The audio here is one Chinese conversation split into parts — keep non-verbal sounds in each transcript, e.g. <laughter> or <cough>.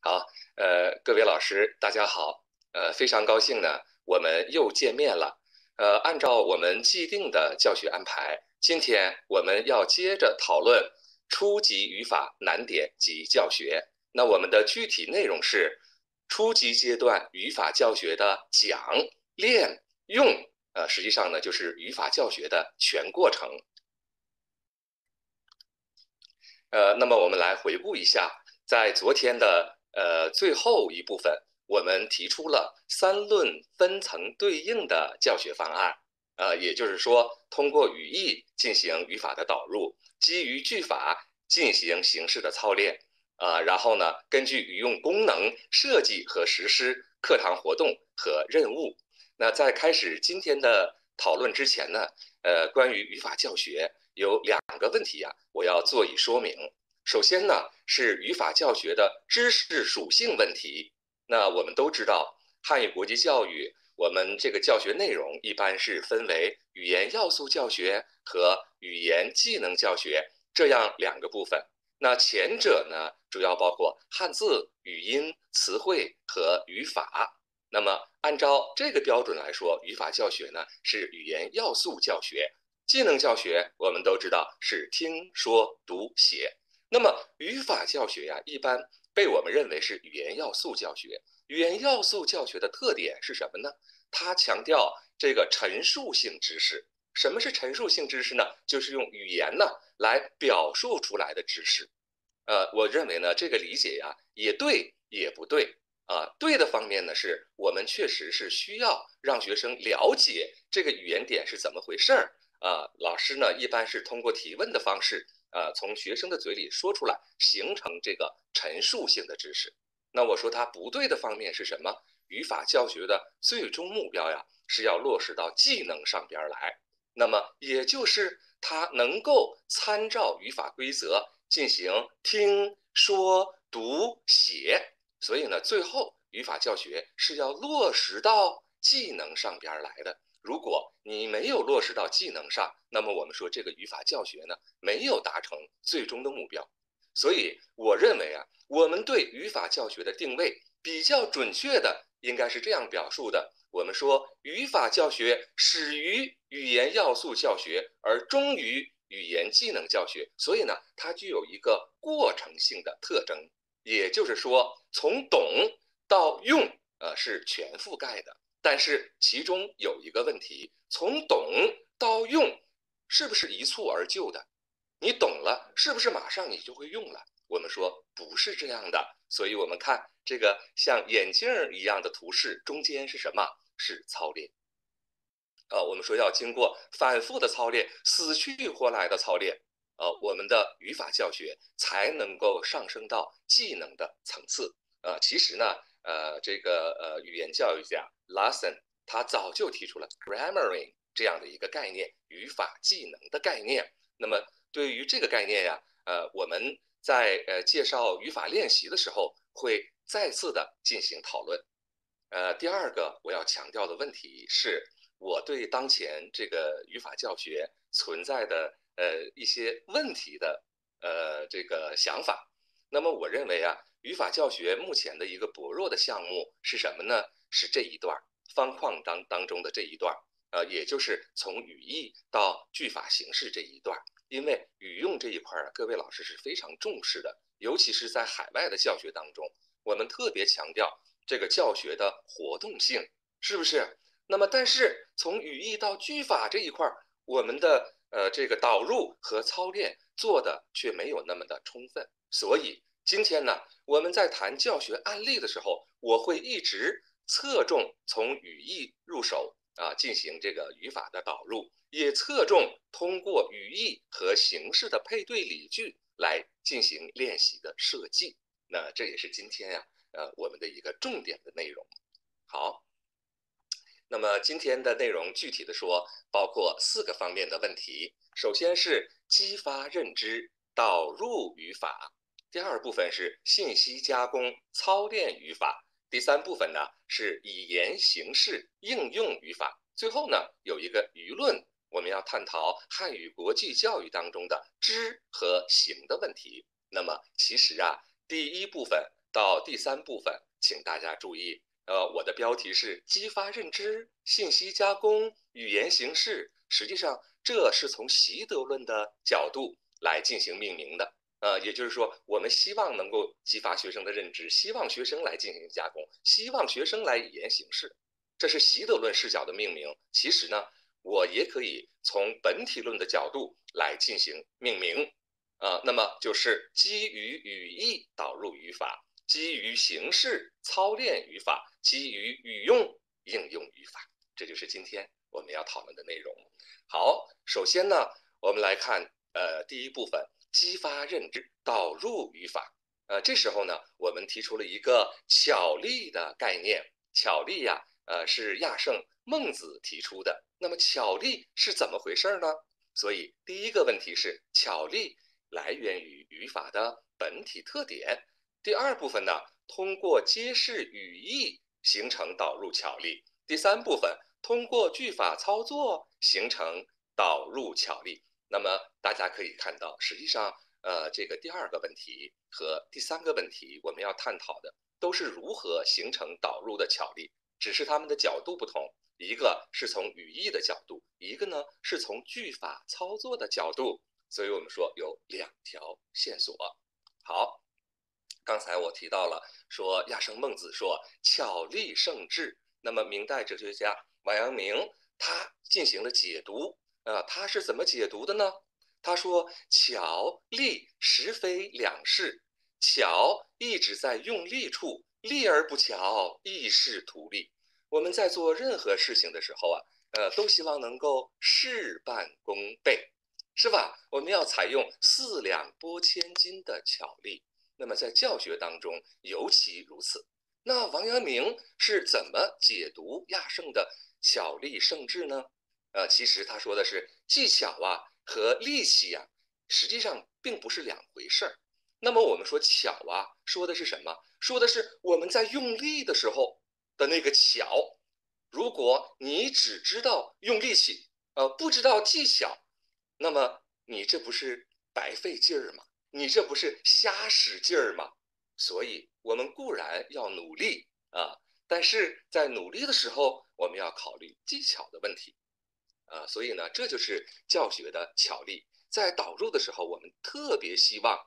好，呃，各位老师，大家好，呃，非常高兴呢，我们又见面了。呃，按照我们既定的教学安排，今天我们要接着讨论初级语法难点及教学。那我们的具体内容是初级阶段语法教学的讲、练、用，呃，实际上呢就是语法教学的全过程。呃，那么我们来回顾一下，在昨天的呃最后一部分，我们提出了三论分层对应的教学方案。呃，也就是说，通过语义进行语法的导入，基于句法进行形式的操练。啊，然后呢，根据语用功能设计和实施课堂活动和任务。那在开始今天的讨论之前呢，呃，关于语法教学。有两个问题呀，我要做以说明。首先呢，是语法教学的知识属性问题。那我们都知道，汉语国际教育，我们这个教学内容一般是分为语言要素教学和语言技能教学这样两个部分。那前者呢，主要包括汉字、语音、词汇和语法。那么按照这个标准来说，语法教学呢是语言要素教学。技能教学我们都知道是听说读写，那么语法教学呀，一般被我们认为是语言要素教学。语言要素教学的特点是什么呢？它强调这个陈述性知识。什么是陈述性知识呢？就是用语言呢来表述出来的知识。呃，我认为呢，这个理解呀也对也不对啊。对的方面呢，是我们确实是需要让学生了解这个语言点是怎么回事儿。啊，老师呢一般是通过提问的方式，呃，从学生的嘴里说出来，形成这个陈述性的知识。那我说它不对的方面是什么？语法教学的最终目标呀，是要落实到技能上边来。那么也就是它能够参照语法规则进行听说读写。所以呢，最后语法教学是要落实到技能上边来的。如果你没有落实到技能上，那么我们说这个语法教学呢，没有达成最终的目标。所以我认为啊，我们对语法教学的定位比较准确的，应该是这样表述的：我们说语法教学始于语言要素教学，而终于语言技能教学。所以呢，它具有一个过程性的特征，也就是说，从懂到用，呃，是全覆盖的。但是其中有一个问题，从懂到用，是不是一蹴而就的？你懂了，是不是马上你就会用了？我们说不是这样的。所以我们看这个像眼镜一样的图示，中间是什么？是操练。呃，我们说要经过反复的操练，死去活来的操练，呃，我们的语法教学才能够上升到技能的层次。呃，其实呢。呃，这个呃，语言教育家 Larson 他早就提出了 grammaring 这样的一个概念，语法技能的概念。那么对于这个概念呀，呃，我们在呃介绍语法练习的时候会再次的进行讨论。呃，第二个我要强调的问题是，我对当前这个语法教学存在的呃一些问题的呃这个想法。那么我认为啊。语法教学目前的一个薄弱的项目是什么呢？是这一段方框当当中的这一段，呃，也就是从语义到句法形式这一段。因为语用这一块儿，各位老师是非常重视的，尤其是在海外的教学当中，我们特别强调这个教学的活动性，是不是？那么，但是从语义到句法这一块，我们的呃这个导入和操练做的却没有那么的充分，所以。今天呢，我们在谈教学案例的时候，我会一直侧重从语义入手啊，进行这个语法的导入，也侧重通过语义和形式的配对理据来进行练习的设计。那这也是今天呀，呃，我们的一个重点的内容。好，那么今天的内容具体的说，包括四个方面的问题。首先是激发认知，导入语法。第二部分是信息加工操练语法，第三部分呢是以言形式应用语法，最后呢有一个舆论，我们要探讨汉语国际教育当中的知和行的问题。那么其实啊，第一部分到第三部分，请大家注意，呃，我的标题是激发认知、信息加工、语言形式。实际上，这是从习得论的角度来进行命名的。呃，也就是说，我们希望能够激发学生的认知，希望学生来进行加工，希望学生来语言形式，这是习得论视角的命名。其实呢，我也可以从本体论的角度来进行命名。呃，那么就是基于语义导入语法，基于形式操练语法，基于语用应用语法。这就是今天我们要讨论的内容。好，首先呢，我们来看呃第一部分。激发认知，导入语法。呃，这时候呢，我们提出了一个巧力的概念。巧力呀，呃，是亚圣孟子提出的。那么巧力是怎么回事呢？所以第一个问题是巧力来源于语法的本体特点。第二部分呢，通过揭示语义形成导入巧力。第三部分通过句法操作形成导入巧力。那么大家可以看到，实际上，呃，这个第二个问题和第三个问题，我们要探讨的都是如何形成导入的巧力，只是他们的角度不同，一个是从语义的角度，一个呢是从句法操作的角度，所以我们说有两条线索。好，刚才我提到了说亚圣孟子说巧力胜智，那么明代哲学家王阳明他进行了解读。呃，他是怎么解读的呢？他说：“巧力实非两事，巧意指在用力处，力而不巧，亦是图利。我们在做任何事情的时候啊，呃，都希望能够事半功倍，是吧？我们要采用四两拨千斤的巧力。那么在教学当中尤其如此。那王阳明是怎么解读亚圣的巧力胜智呢？”呃，其实他说的是技巧啊和力气啊，实际上并不是两回事儿。那么我们说巧啊，说的是什么？说的是我们在用力的时候的那个巧。如果你只知道用力气，呃，不知道技巧，那么你这不是白费劲儿吗？你这不是瞎使劲儿吗？所以，我们固然要努力啊，但是在努力的时候，我们要考虑技巧的问题。啊，所以呢，这就是教学的巧力。在导入的时候，我们特别希望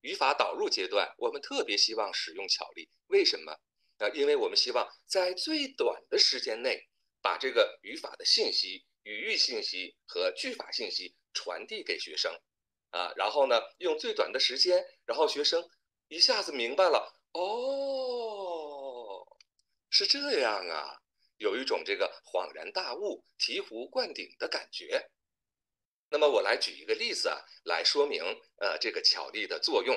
语法导入阶段，我们特别希望使用巧力。为什么？啊，因为我们希望在最短的时间内，把这个语法的信息、语义信息和句法信息传递给学生，啊，然后呢，用最短的时间，然后学生一下子明白了，哦，是这样啊。有一种这个恍然大悟、醍醐灌顶的感觉。那么我来举一个例子啊，来说明呃这个巧力的作用。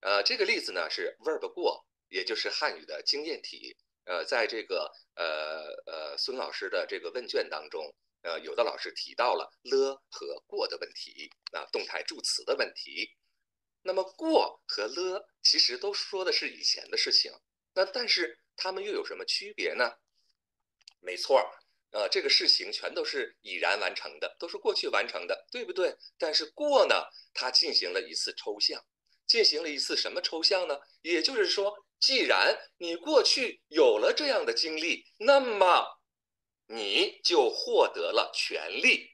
呃，这个例子呢是 verb 过，也就是汉语的经验体。呃，在这个呃呃孙老师的这个问卷当中，呃有的老师提到了了和过的问题，啊动态助词的问题。那么过和了其实都说的是以前的事情，那但是它们又有什么区别呢？没错，呃，这个事情全都是已然完成的，都是过去完成的，对不对？但是过呢，它进行了一次抽象，进行了一次什么抽象呢？也就是说，既然你过去有了这样的经历，那么你就获得了权利。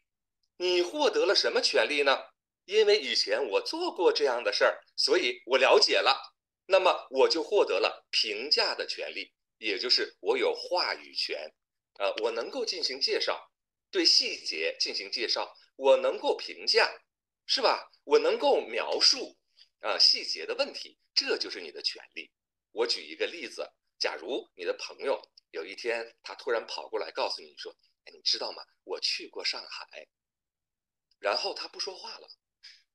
你获得了什么权利呢？因为以前我做过这样的事儿，所以我了解了，那么我就获得了评价的权利，也就是我有话语权。呃，我能够进行介绍，对细节进行介绍，我能够评价，是吧？我能够描述啊细节的问题，这就是你的权利。我举一个例子，假如你的朋友有一天他突然跑过来告诉你说：“，你知道吗？我去过上海。”然后他不说话了，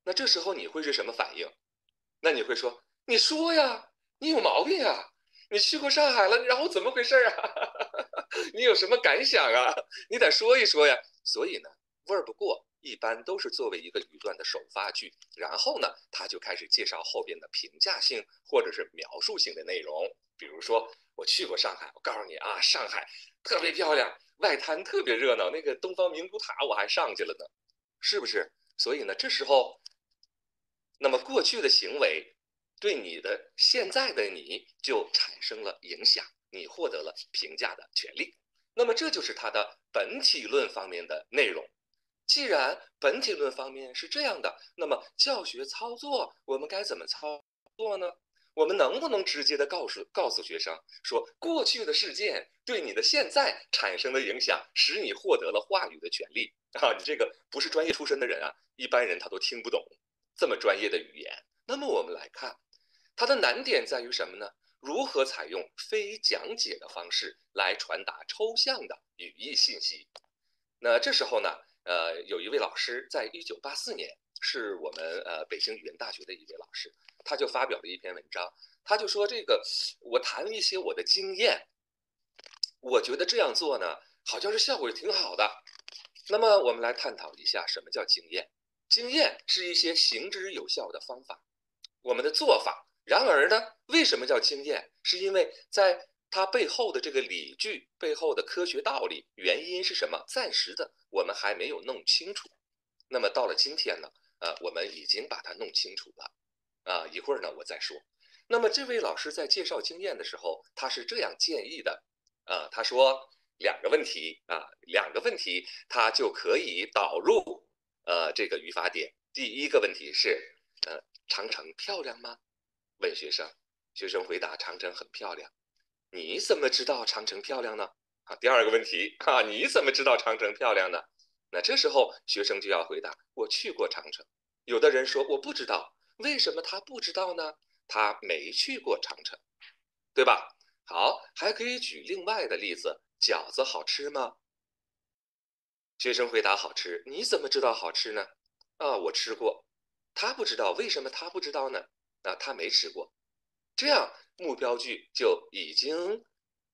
那这时候你会是什么反应？那你会说：“你说呀，你有毛病呀。”你去过上海了，然后怎么回事啊？<laughs> <laughs> 你有什么感想啊？你得说一说呀。所以呢，verb 过一般都是作为一个语段的首发句，然后呢，他就开始介绍后边的评价性或者是描述性的内容。比如说，我去过上海，我告诉你啊，上海特别漂亮，外滩特别热闹，那个东方明珠塔我还上去了呢，是不是？所以呢，这时候，那么过去的行为。对你的现在的你就产生了影响，你获得了评价的权利。那么这就是它的本体论方面的内容。既然本体论方面是这样的，那么教学操作我们该怎么操作呢？我们能不能直接的告诉告诉学生说，过去的事件对你的现在产生的影响，使你获得了话语的权利啊？你这个不是专业出身的人啊，一般人他都听不懂这么专业的语言。那么我们来看，它的难点在于什么呢？如何采用非讲解的方式来传达抽象的语义信息？那这时候呢，呃，有一位老师在一九八四年，是我们呃北京语言大学的一位老师，他就发表了一篇文章，他就说这个我谈了一些我的经验，我觉得这样做呢，好像是效果挺好的。那么我们来探讨一下什么叫经验？经验是一些行之有效的方法，我们的做法。然而呢，为什么叫经验？是因为在它背后的这个理据背后的科学道理，原因是什么？暂时的我们还没有弄清楚。那么到了今天呢，呃，我们已经把它弄清楚了。啊，一会儿呢我再说。那么这位老师在介绍经验的时候，他是这样建议的。啊，他说两个问题啊，两个问题，他就可以导入呃这个语法点。第一个问题是，呃，长城漂亮吗？问学生，学生回答：长城很漂亮。你怎么知道长城漂亮呢？啊，第二个问题啊，你怎么知道长城漂亮呢？那这时候学生就要回答：我去过长城。有的人说我不知道，为什么他不知道呢？他没去过长城，对吧？好，还可以举另外的例子：饺子好吃吗？学生回答：好吃。你怎么知道好吃呢？啊，我吃过。他不知道，为什么他不知道呢？那他没吃过，这样目标句就已经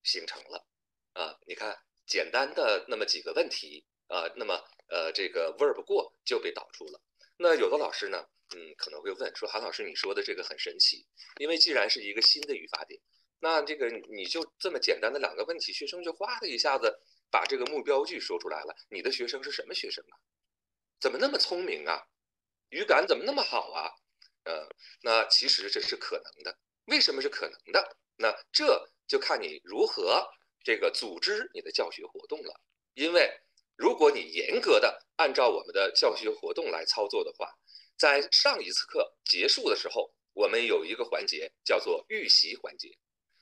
形成了啊！你看，简单的那么几个问题啊，那么呃，这个 verb 过就被导出了。那有的老师呢，嗯，可能会问说，韩老师，你说的这个很神奇，因为既然是一个新的语法点，那这个你就这么简单的两个问题，学生就哗的一下子把这个目标句说出来了。你的学生是什么学生啊？怎么那么聪明啊？语感怎么那么好啊？呃，那其实这是可能的。为什么是可能的？那这就看你如何这个组织你的教学活动了。因为如果你严格的按照我们的教学活动来操作的话，在上一次课结束的时候，我们有一个环节叫做预习环节。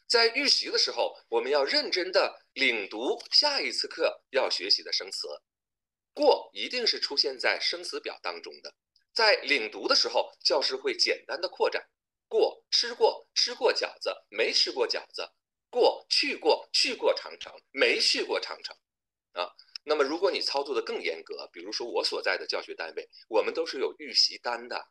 在预习的时候，我们要认真的领读下一次课要学习的生词，过一定是出现在生词表当中的。在领读的时候，教师会简单的扩展，过吃过吃过饺子，没吃过饺子，过去过去过长城，没去过长城，啊，那么如果你操作的更严格，比如说我所在的教学单位，我们都是有预习单的，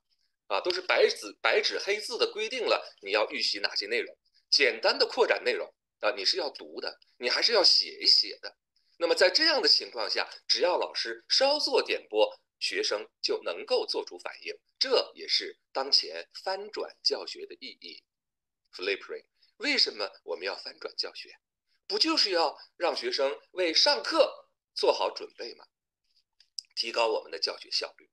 啊，都是白纸白纸黑字的规定了你要预习哪些内容，简单的扩展内容啊，你是要读的，你还是要写一写的。那么在这样的情况下，只要老师稍作点拨。学生就能够做出反应，这也是当前翻转教学的意义。Flipping，为什么我们要翻转教学？不就是要让学生为上课做好准备吗？提高我们的教学效率。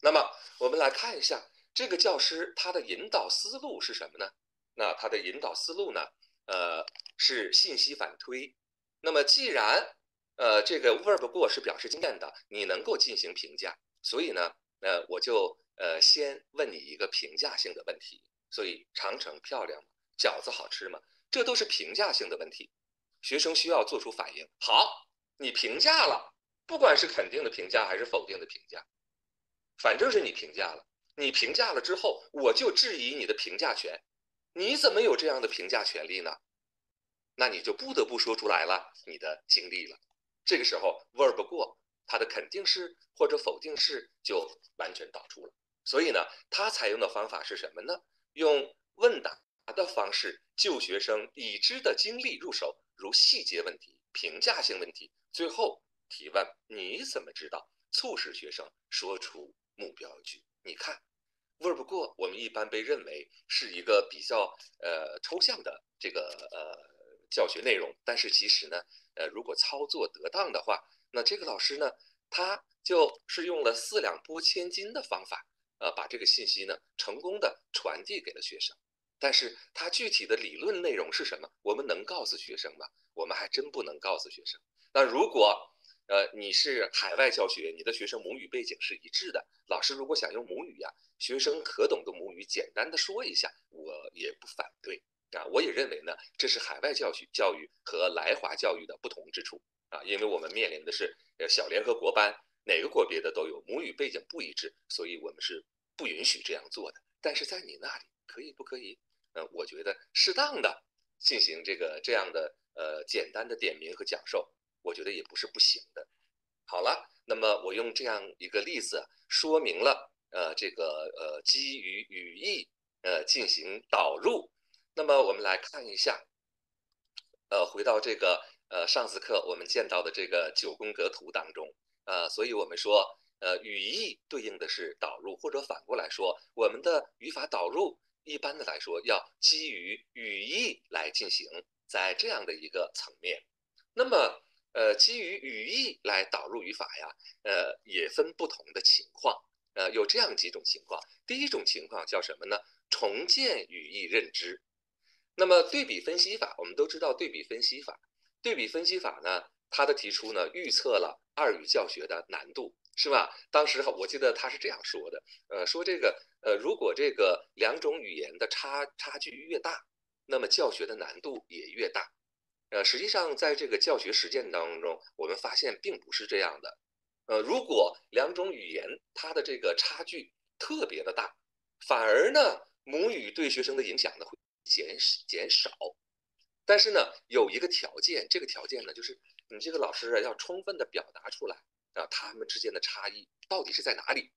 那么我们来看一下这个教师他的引导思路是什么呢？那他的引导思路呢？呃，是信息反推。那么既然呃这个 verb 过是表示经验的，你能够进行评价。所以呢，呃，我就呃先问你一个评价性的问题。所以长城漂亮吗？饺子好吃吗？这都是评价性的问题，学生需要做出反应。好，你评价了，不管是肯定的评价还是否定的评价，反正是你评价了。你评价了之后，我就质疑你的评价权。你怎么有这样的评价权利呢？那你就不得不说出来了你的经历了。这个时候 verb 过。它的肯定式或者否定式就完全导出了，所以呢，他采用的方法是什么呢？用问答的方式就学生已知的经历入手，如细节问题、评价性问题，最后提问你怎么知道，促使学生说出目标句。你看，verb 过我们一般被认为是一个比较呃抽象的这个呃教学内容，但是其实呢，呃如果操作得当的话。那这个老师呢，他就是用了四两拨千斤的方法，呃，把这个信息呢成功的传递给了学生。但是它具体的理论内容是什么，我们能告诉学生吗？我们还真不能告诉学生。那如果呃你是海外教学，你的学生母语背景是一致的，老师如果想用母语呀，学生可懂的母语，简单的说一下，我也不反对啊。我也认为呢，这是海外教学教育和来华教育的不同之处啊，因为我们面临的是呃小联合国班，哪个国别的都有，母语背景不一致，所以我们是不允许这样做的。但是在你那里可以不可以？呃，我觉得适当的进行这个这样的呃简单的点名和讲授，我觉得也不是不行的。好了，那么我用这样一个例子说明了呃这个呃基于语义呃进行导入。那么我们来看一下，呃，回到这个呃上次课我们见到的这个九宫格图当中，呃，所以我们说。呃，语义对应的是导入，或者反过来说，我们的语法导入一般的来说要基于语义来进行，在这样的一个层面。那么，呃，基于语义来导入语法呀，呃，也分不同的情况。呃，有这样几种情况。第一种情况叫什么呢？重建语义认知。那么，对比分析法，我们都知道对比分析法。对比分析法呢，它的提出呢，预测了二语教学的难度。是吧？当时我记得他是这样说的，呃，说这个，呃，如果这个两种语言的差差距越大，那么教学的难度也越大。呃，实际上在这个教学实践当中，我们发现并不是这样的。呃，如果两种语言它的这个差距特别的大，反而呢，母语对学生的影响呢会减减少。但是呢，有一个条件，这个条件呢就是你这个老师要充分的表达出来。啊，他们之间的差异到底是在哪里？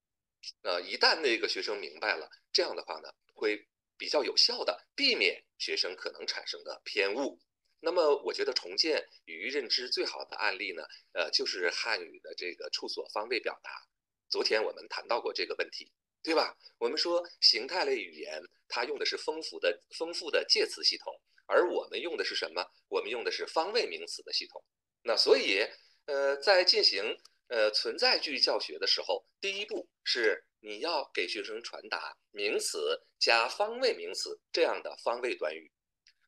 呃，一旦那个学生明白了，这样的话呢，会比较有效的避免学生可能产生的偏误。那么，我觉得重建语义认知最好的案例呢，呃，就是汉语的这个处所方位表达。昨天我们谈到过这个问题，对吧？我们说形态类语言它用的是丰富的丰富的介词系统，而我们用的是什么？我们用的是方位名词的系统。那所以，呃，在进行呃，存在句教学的时候，第一步是你要给学生传达名词加方位名词这样的方位短语。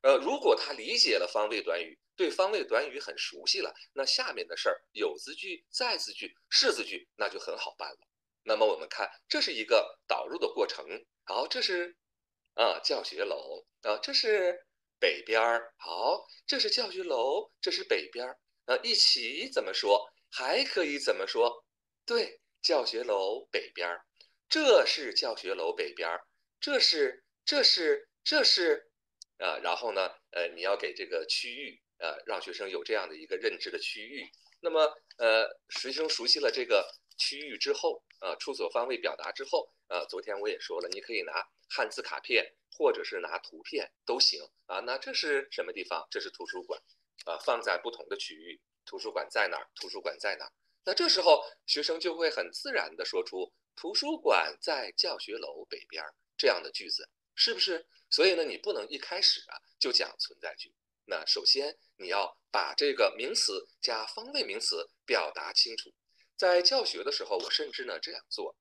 呃，如果他理解了方位短语，对方位短语很熟悉了，那下面的事儿有字句、在字句、是字句，那就很好办了。那么我们看，这是一个导入的过程。好，这是啊教学楼啊，这是北边儿。好，这是教学楼，这是北边儿。呃，一起怎么说？还可以怎么说？对，教学楼北边儿，这是教学楼北边儿，这是这是这是，啊，然后呢，呃，你要给这个区域，呃，让学生有这样的一个认知的区域。那么，呃，学生熟悉了这个区域之后，啊，处所方位表达之后，啊，昨天我也说了，你可以拿汉字卡片，或者是拿图片都行啊。那这是什么地方？这是图书馆，啊，放在不同的区域。图书馆在哪儿？图书馆在哪儿？那这时候学生就会很自然地说出“图书馆在教学楼北边”这样的句子，是不是？所以呢，你不能一开始啊就讲存在句。那首先你要把这个名词加方位名词表达清楚。在教学的时候，我甚至呢这样做。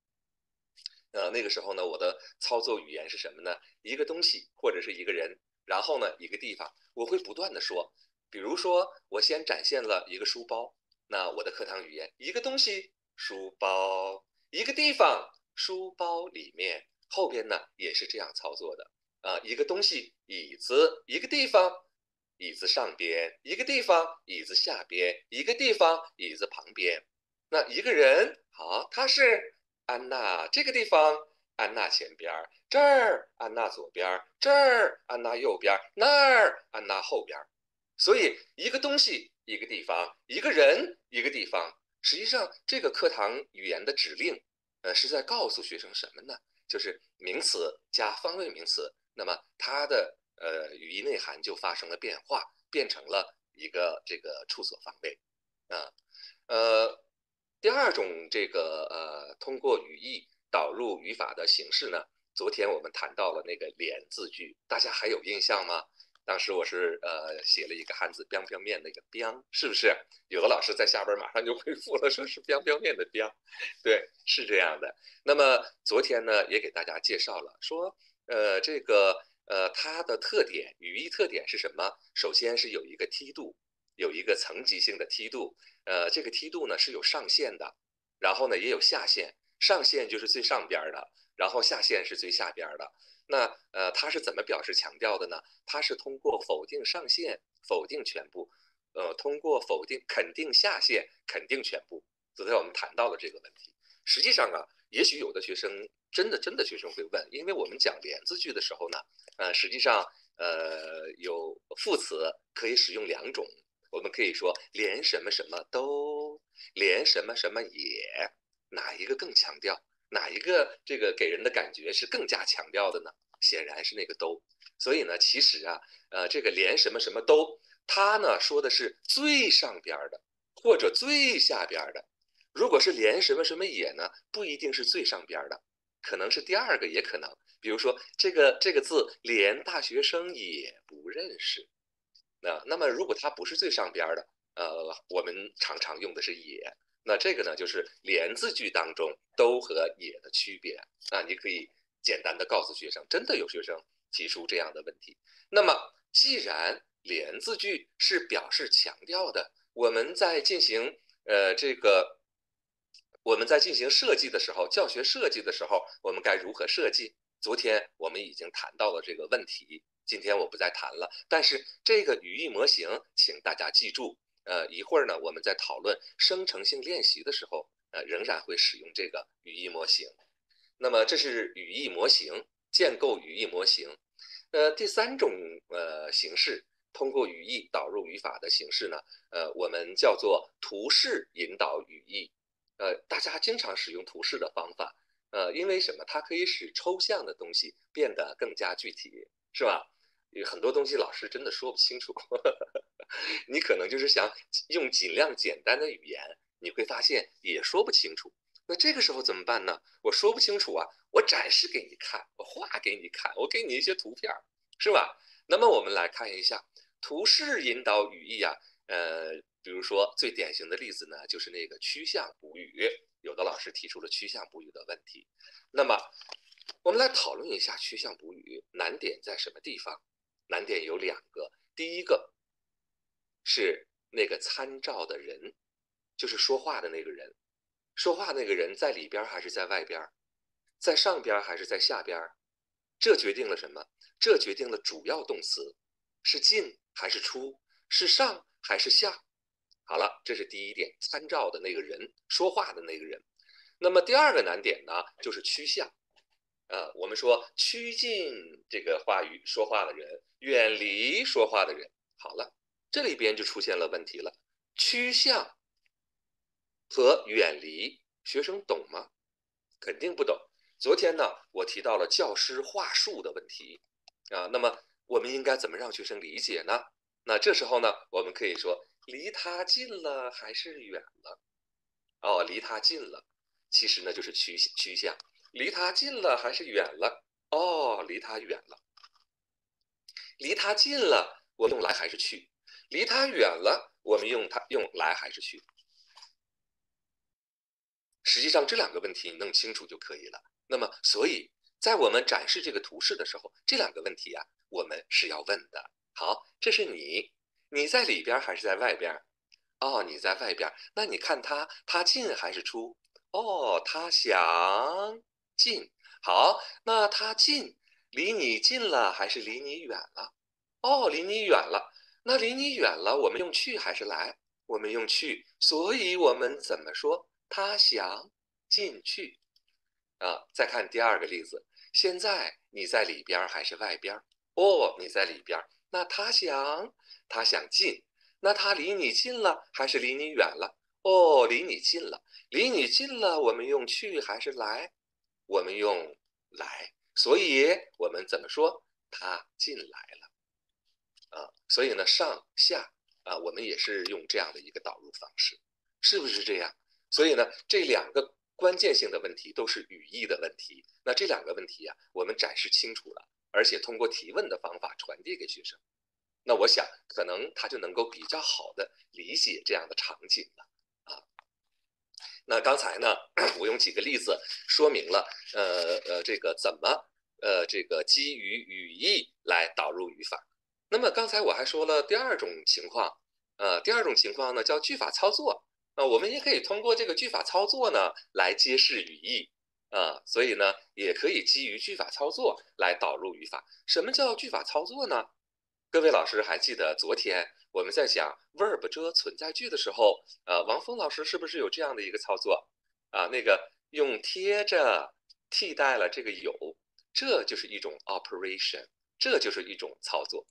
呃，那个时候呢，我的操作语言是什么呢？一个东西或者是一个人，然后呢一个地方，我会不断的说。比如说，我先展现了一个书包，那我的课堂语言，一个东西，书包，一个地方，书包里面，后边呢也是这样操作的啊，一个东西，椅子，一个地方，椅子上边，一个地方，椅子下边，一个地方，椅子旁边，那一个人，好，他是安娜，这个地方，安娜前边，这儿，安娜左边，这儿，安娜右边，那儿，安娜后边。所以，一个东西，一个地方，一个人，一个地方，实际上这个课堂语言的指令，呃，是在告诉学生什么呢？就是名词加方位名词，那么它的呃语义内涵就发生了变化，变成了一个这个处所方位，啊，呃，第二种这个呃通过语义导入语法的形式呢，昨天我们谈到了那个连字句，大家还有印象吗？当时我是呃写了一个汉字 “biang biang 面”那个彪是不是？有的老师在下边马上就回复了，说是彪彪面”的彪对，是这样的。那么昨天呢，也给大家介绍了，说呃这个呃，它的特点，语义特点是什么？首先是有一个梯度，有一个层级性的梯度。呃，这个梯度呢是有上限的，然后呢也有下限。上限就是最上边的，然后下限是最下边的。那呃，它是怎么表示强调的呢？它是通过否定上限，否定全部，呃，通过否定肯定下限，肯定全部。昨天我们谈到了这个问题。实际上啊，也许有的学生。真的，真的，学生会问，因为我们讲连字句的时候呢，呃，实际上，呃，有副词可以使用两种，我们可以说连什么什么都，连什么什么也，哪一个更强调？哪一个这个给人的感觉是更加强调的呢？显然是那个都。所以呢，其实啊，呃，这个连什么什么都，它呢说的是最上边的或者最下边的。如果是连什么什么也呢，不一定是最上边的。可能是第二个，也可能，比如说这个这个字连大学生也不认识，那那么如果它不是最上边的，呃，我们常常用的是也，那这个呢就是连字句当中都和也的区别那，你可以简单的告诉学生，真的有学生提出这样的问题。那么既然连字句是表示强调的，我们在进行呃这个。我们在进行设计的时候，教学设计的时候，我们该如何设计？昨天我们已经谈到了这个问题，今天我不再谈了。但是这个语义模型，请大家记住。呃，一会儿呢，我们在讨论生成性练习的时候，呃，仍然会使用这个语义模型。那么这是语义模型建构语义模型。呃，第三种呃形式，通过语义导入语法的形式呢，呃，我们叫做图示引导语义。呃，大家经常使用图示的方法，呃，因为什么？它可以使抽象的东西变得更加具体，是吧？有很多东西老师真的说不清楚，<laughs> 你可能就是想用尽量简单的语言，你会发现也说不清楚。那这个时候怎么办呢？我说不清楚啊，我展示给你看，我画给你看，我给你一些图片，是吧？那么我们来看一下图示引导语义啊，呃。比如说，最典型的例子呢，就是那个趋向补语。有的老师提出了趋向补语的问题。那么，我们来讨论一下趋向补语难点在什么地方？难点有两个。第一个是那个参照的人，就是说话的那个人。说话那个人在里边还是在外边？在上边还是在下边？这决定了什么？这决定了主要动词是进还是出，是上还是下。好了，这是第一点，参照的那个人说话的那个人。那么第二个难点呢，就是趋向。呃，我们说趋近这个话语说话的人，远离说话的人。好了，这里边就出现了问题了。趋向和远离，学生懂吗？肯定不懂。昨天呢，我提到了教师话术的问题啊。那么我们应该怎么让学生理解呢？那这时候呢，我们可以说。离他近了还是远了？哦，离他近了，其实呢就是趋趋向。离他近了还是远了？哦，离他远了。离他近了，我用来还是去？离他远了，我们用它用来还是去？实际上这两个问题你弄清楚就可以了。那么，所以在我们展示这个图示的时候，这两个问题啊，我们是要问的。好，这是你。你在里边还是在外边？哦，你在外边。那你看他，他进还是出？哦，他想近。好，那他近，离你近了还是离你远了？哦，离你远了。那离你远了，我们用去还是来？我们用去。所以我们怎么说？他想进去。啊，再看第二个例子。现在你在里边还是外边？哦，你在里边。那他想。他想进，那他离你近了还是离你远了？哦，离你近了，离你近了，我们用去还是来？我们用来，所以我们怎么说？他进来了，啊，所以呢，上下啊，我们也是用这样的一个导入方式，是不是这样？所以呢，这两个关键性的问题都是语义的问题。那这两个问题啊，我们展示清楚了，而且通过提问的方法传递给学生。那我想，可能他就能够比较好的理解这样的场景了。那刚才呢，<clears throat> 我用几个例子说明了，呃呃，这个怎么呃，这个基于语义来导入语法。那么刚才我还说了第二种情况，呃，第二种情况呢叫句法操作，啊，我们也可以通过这个句法操作呢来揭示语义，啊，所以呢也可以基于句法操作来导入语法。什么叫句法操作呢？各位老师还记得昨天我们在讲 verb 遮存在句的时候，呃，王峰老师是不是有这样的一个操作？啊，那个用贴着替代了这个有，这就是一种 operation，这就是一种操作，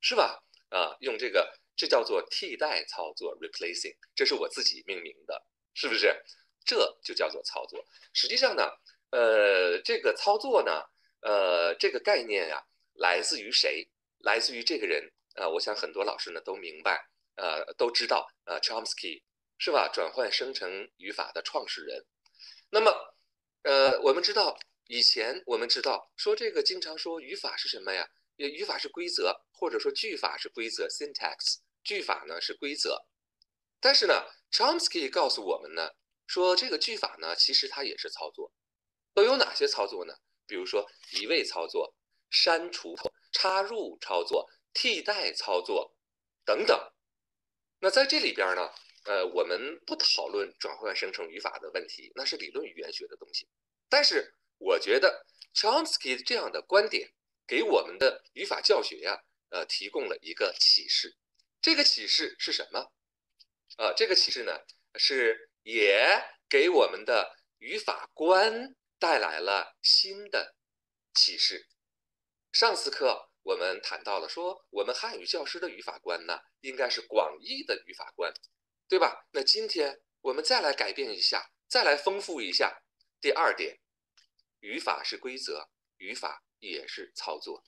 是吧？啊，用这个这叫做替代操作 replacing，这是我自己命名的，是不是？这就叫做操作。实际上呢，呃，这个操作呢，呃，这个概念呀，来自于谁？来自于这个人啊，我想很多老师呢都明白，呃，都知道，呃，Chomsky 是吧？转换生成语法的创始人。那么，呃，我们知道以前我们知道说这个经常说语法是什么呀？语法是规则，或者说句法是规则，syntax，句法呢是规则。但是呢，Chomsky 告诉我们呢，说这个句法呢，其实它也是操作，都有哪些操作呢？比如说移位操作、删除。插入操作、替代操作等等。那在这里边呢，呃，我们不讨论转换生成语法的问题，那是理论语言学的东西。但是我觉得 Chomsky 这样的观点给我们的语法教学呀，呃，提供了一个启示。这个启示是什么？啊，这个启示呢，是也给我们的语法观带来了新的启示。上次课我们谈到了，说我们汉语教师的语法观呢，应该是广义的语法观，对吧？那今天我们再来改变一下，再来丰富一下。第二点，语法是规则，语法也是操作。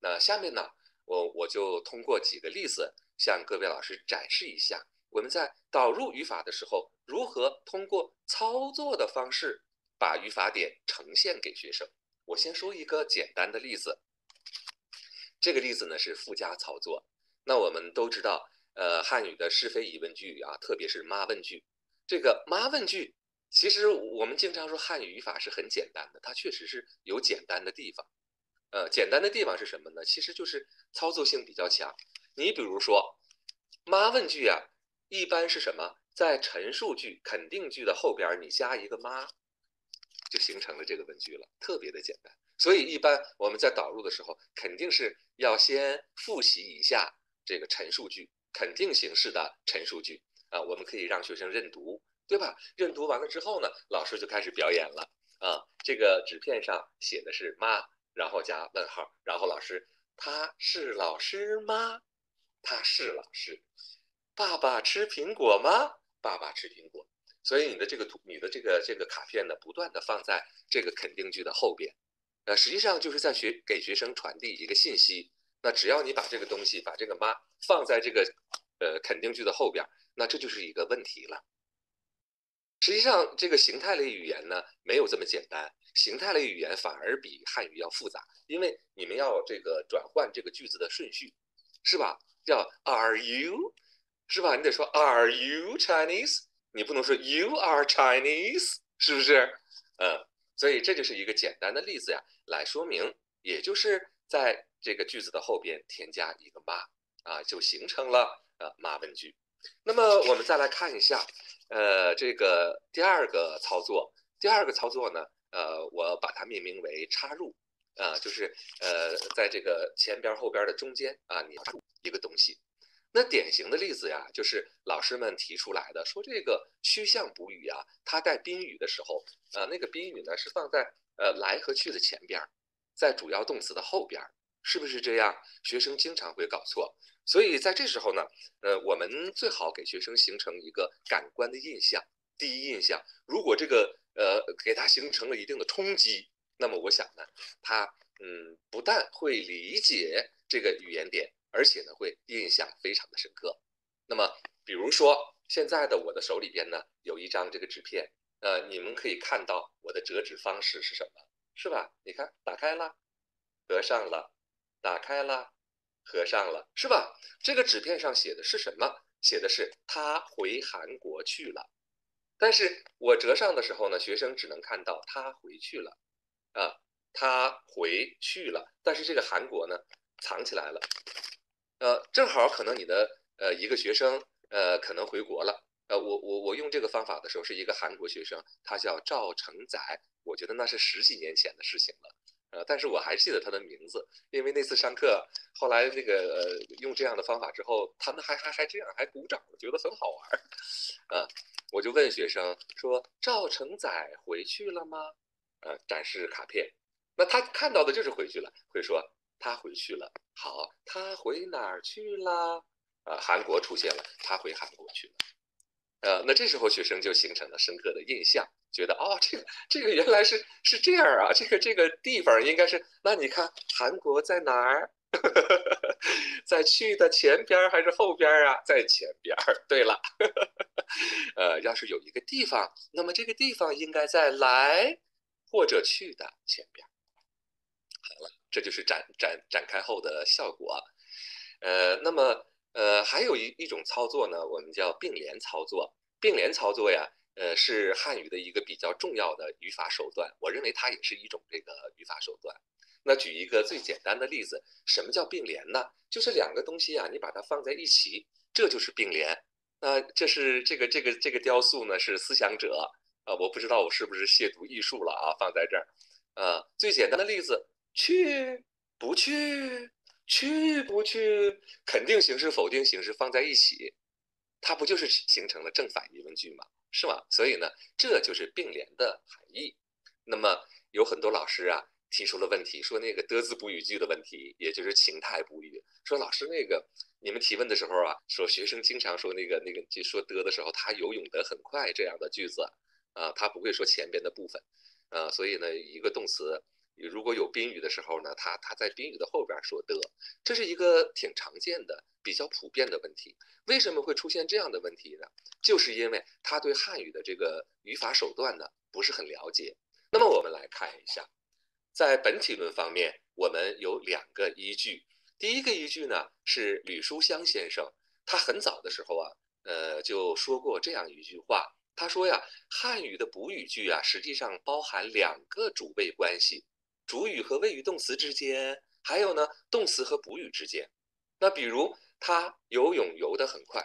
那下面呢，我我就通过几个例子向各位老师展示一下，我们在导入语法的时候，如何通过操作的方式把语法点呈现给学生。我先说一个简单的例子。这个例子呢是附加操作。那我们都知道，呃，汉语的是非疑问句啊，特别是妈问句。这个妈问句，其实我们经常说汉语语法是很简单的，它确实是有简单的地方。呃，简单的地方是什么呢？其实就是操作性比较强。你比如说，妈问句啊，一般是什么？在陈述句、肯定句的后边，你加一个妈，就形成了这个问句了，特别的简单。所以，一般我们在导入的时候，肯定是要先复习一下这个陈述句，肯定形式的陈述句啊。我们可以让学生认读，对吧？认读完了之后呢，老师就开始表演了啊。这个纸片上写的是妈，然后加问号，然后老师他是老师吗？他是老师。爸爸吃苹果吗？爸爸吃苹果。所以你的这个图，你的这个这个卡片呢，不断的放在这个肯定句的后边。那实际上就是在学给学生传递一个信息。那只要你把这个东西，把这个妈放在这个呃肯定句的后边，那这就是一个问题了。实际上，这个形态类语言呢没有这么简单，形态类语言反而比汉语要复杂，因为你们要这个转换这个句子的顺序，是吧？叫 Are you？是吧？你得说 Are you Chinese？你不能说 You are Chinese，是不是？嗯。所以这就是一个简单的例子呀，来说明，也就是在这个句子的后边添加一个吗啊，就形成了呃吗问句。那么我们再来看一下，呃，这个第二个操作，第二个操作呢，呃，我把它命名为插入，啊，就是呃，在这个前边后边的中间啊，你插入一个东西。那典型的例子呀，就是老师们提出来的，说这个趋向补语啊，它带宾语的时候，呃，那个宾语呢是放在呃来和去的前边，在主要动词的后边，是不是这样？学生经常会搞错，所以在这时候呢，呃，我们最好给学生形成一个感官的印象，第一印象，如果这个呃给他形成了一定的冲击，那么我想呢，他嗯不但会理解这个语言点。而且呢，会印象非常的深刻。那么，比如说现在的我的手里边呢，有一张这个纸片，呃，你们可以看到我的折纸方式是什么，是吧？你看，打开了，合上了，打开了，合上了，是吧？这个纸片上写的是什么？写的是他回韩国去了。但是我折上的时候呢，学生只能看到他回去了，啊。他回去了，但是这个韩国呢藏起来了，呃，正好可能你的呃一个学生呃可能回国了，呃，我我我用这个方法的时候是一个韩国学生，他叫赵成载，我觉得那是十几年前的事情了，呃，但是我还记得他的名字，因为那次上课，后来那个呃用这样的方法之后，他们还还还这样还鼓掌，觉得很好玩，啊，我就问学生说赵成载回去了吗？呃，展示卡片。那他看到的就是回去了，会说他回去了。好，他回哪儿去了？啊，韩国出现了，他回韩国去了。呃，那这时候学生就形成了深刻的印象，觉得哦，这个这个原来是是这样啊，这个这个地方应该是。那你看韩国在哪儿？<laughs> 在去的前边还是后边啊？在前边。对了，<laughs> 呃，要是有一个地方，那么这个地方应该在来或者去的前边。好了，这就是展展展开后的效果，呃，那么呃，还有一一种操作呢，我们叫并联操作。并联操作呀，呃，是汉语的一个比较重要的语法手段。我认为它也是一种这个语法手段。那举一个最简单的例子，什么叫并联呢？就是两个东西啊，你把它放在一起，这就是并联。那这是这个这个这个雕塑呢，是思想者啊，我不知道我是不是亵渎艺术了啊，放在这儿。啊，最简单的例子。去不去？去不去？肯定形式、否定形式放在一起，它不就是形成了正反疑问句吗？是吗？所以呢，这就是并联的含义。那么有很多老师啊提出了问题，说那个的字补语句的问题，也就是情态补语。说老师那个你们提问的时候啊，说学生经常说那个那个就说的的时候，他游泳得很快这样的句子啊，他不会说前边的部分啊，所以呢，一个动词。如果有宾语的时候呢，他他在宾语的后边说的，这是一个挺常见的、比较普遍的问题。为什么会出现这样的问题呢？就是因为他对汉语的这个语法手段呢不是很了解。那么我们来看一下，在本体论方面，我们有两个依据。第一个依据呢是吕书香先生，他很早的时候啊，呃就说过这样一句话，他说呀，汉语的补语句啊，实际上包含两个主谓关系。主语和谓语动词之间，还有呢，动词和补语之间。那比如他游泳游得很快，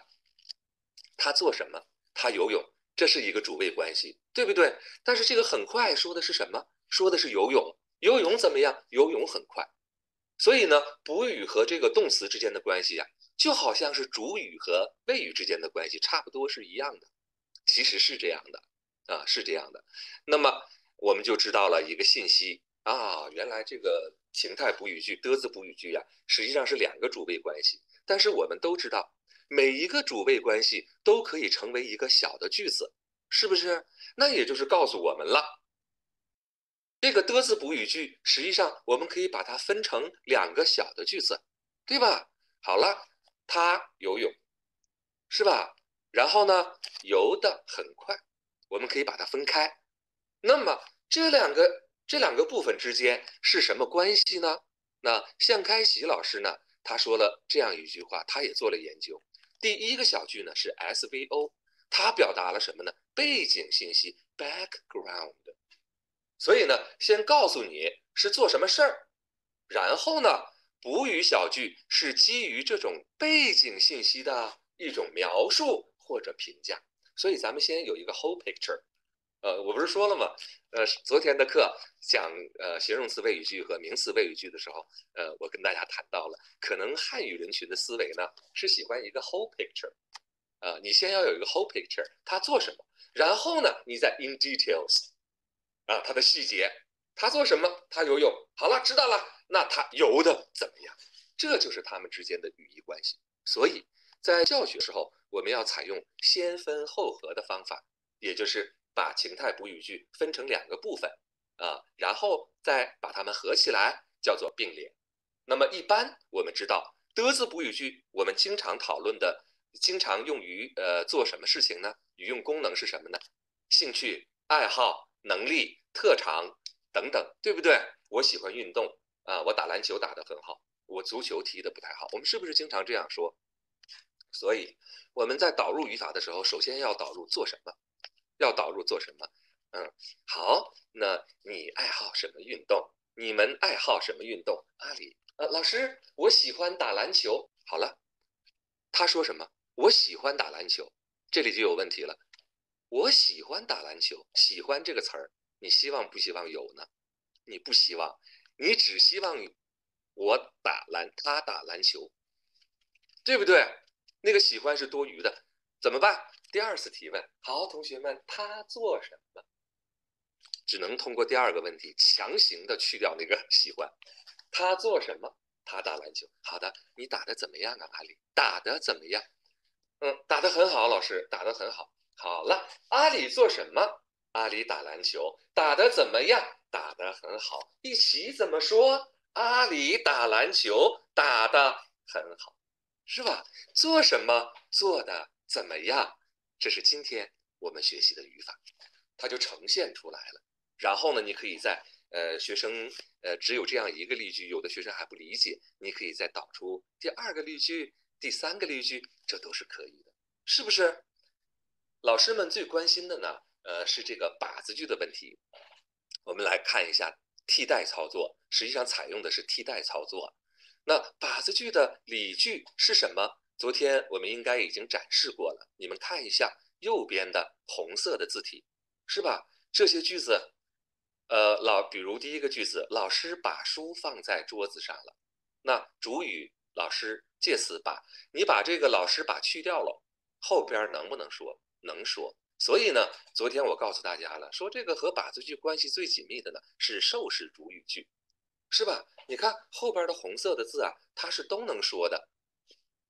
他做什么？他游泳，这是一个主谓关系，对不对？但是这个很快说的是什么？说的是游泳，游泳怎么样？游泳很快。所以呢，补语和这个动词之间的关系啊，就好像是主语和谓语之间的关系，差不多是一样的。其实是这样的啊，是这样的。那么我们就知道了一个信息。啊，原来这个情态补语句的字补语句呀，实际上是两个主谓关系。但是我们都知道，每一个主谓关系都可以成为一个小的句子，是不是？那也就是告诉我们了，这个的字补语句实际上我们可以把它分成两个小的句子，对吧？好了，他游泳，是吧？然后呢，游得很快，我们可以把它分开。那么这两个。这两个部分之间是什么关系呢？那向开喜老师呢？他说了这样一句话，他也做了研究。第一个小句呢是 SVO，它表达了什么呢？背景信息 background。所以呢，先告诉你是做什么事儿，然后呢，补语小句是基于这种背景信息的一种描述或者评价。所以咱们先有一个 whole picture。呃，我不是说了吗？呃，昨天的课讲呃形容词谓语句和名词谓语句的时候，呃，我跟大家谈到了，可能汉语人群的思维呢是喜欢一个 whole picture，啊，你先要有一个 whole picture，他做什么，然后呢，你再 in details，啊，他的细节，他做什么？他游泳，好了，知道了，那他游的怎么样？这就是他们之间的语义关系。所以在教学时候，我们要采用先分后合的方法，也就是。把情态补语句分成两个部分，啊，然后再把它们合起来，叫做并联。那么一般我们知道的字补语句，我们经常讨论的，经常用于呃做什么事情呢？语用功能是什么呢？兴趣、爱好、能力、特长等等，对不对？我喜欢运动啊，我打篮球打得很好，我足球踢得不太好。我们是不是经常这样说？所以我们在导入语法的时候，首先要导入做什么？要导入做什么？嗯，好，那你爱好什么运动？你们爱好什么运动？阿里，呃，老师，我喜欢打篮球。好了，他说什么？我喜欢打篮球，这里就有问题了。我喜欢打篮球，喜欢这个词儿，你希望不希望有呢？你不希望，你只希望我打篮，他打篮球，对不对？那个喜欢是多余的，怎么办？第二次提问，好，同学们，他做什么？只能通过第二个问题强行的去掉那个 <laughs> 喜欢。他做什么？他打篮球。好的，你打的怎么样啊，阿里？打的怎么样？嗯，打的很好，老师打的很好。好了，阿里做什么？阿里打篮球，打的怎么样？打的很好。一起怎么说？阿里打篮球，打的很好，是吧？做什么？做的怎么样？这是今天我们学习的语法，它就呈现出来了。然后呢，你可以在呃学生呃只有这样一个例句，有的学生还不理解，你可以再导出第二个例句、第三个例句，这都是可以的，是不是？老师们最关心的呢，呃是这个把字句的问题。我们来看一下替代操作，实际上采用的是替代操作。那把字句的理句是什么？昨天我们应该已经展示过了，你们看一下右边的红色的字体，是吧？这些句子，呃，老比如第一个句子，老师把书放在桌子上了，那主语老师介词把，你把这个老师把去掉了，后边能不能说？能说。所以呢，昨天我告诉大家了，说这个和把字句关系最紧密的呢是受式主语句，是吧？你看后边的红色的字啊，它是都能说的。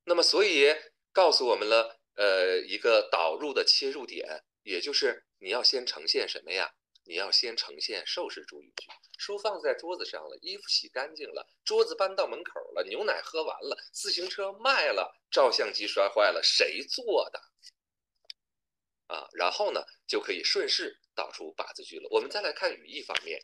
那么，所以告诉我们了，呃，一个导入的切入点，也就是你要先呈现什么呀？你要先呈现受试主语句。书放在桌子上了，衣服洗干净了，桌子搬到门口了，牛奶喝完了，自行车卖了，照相机摔坏了，谁做的？啊，然后呢，就可以顺势导出把字句了。我们再来看语义方面，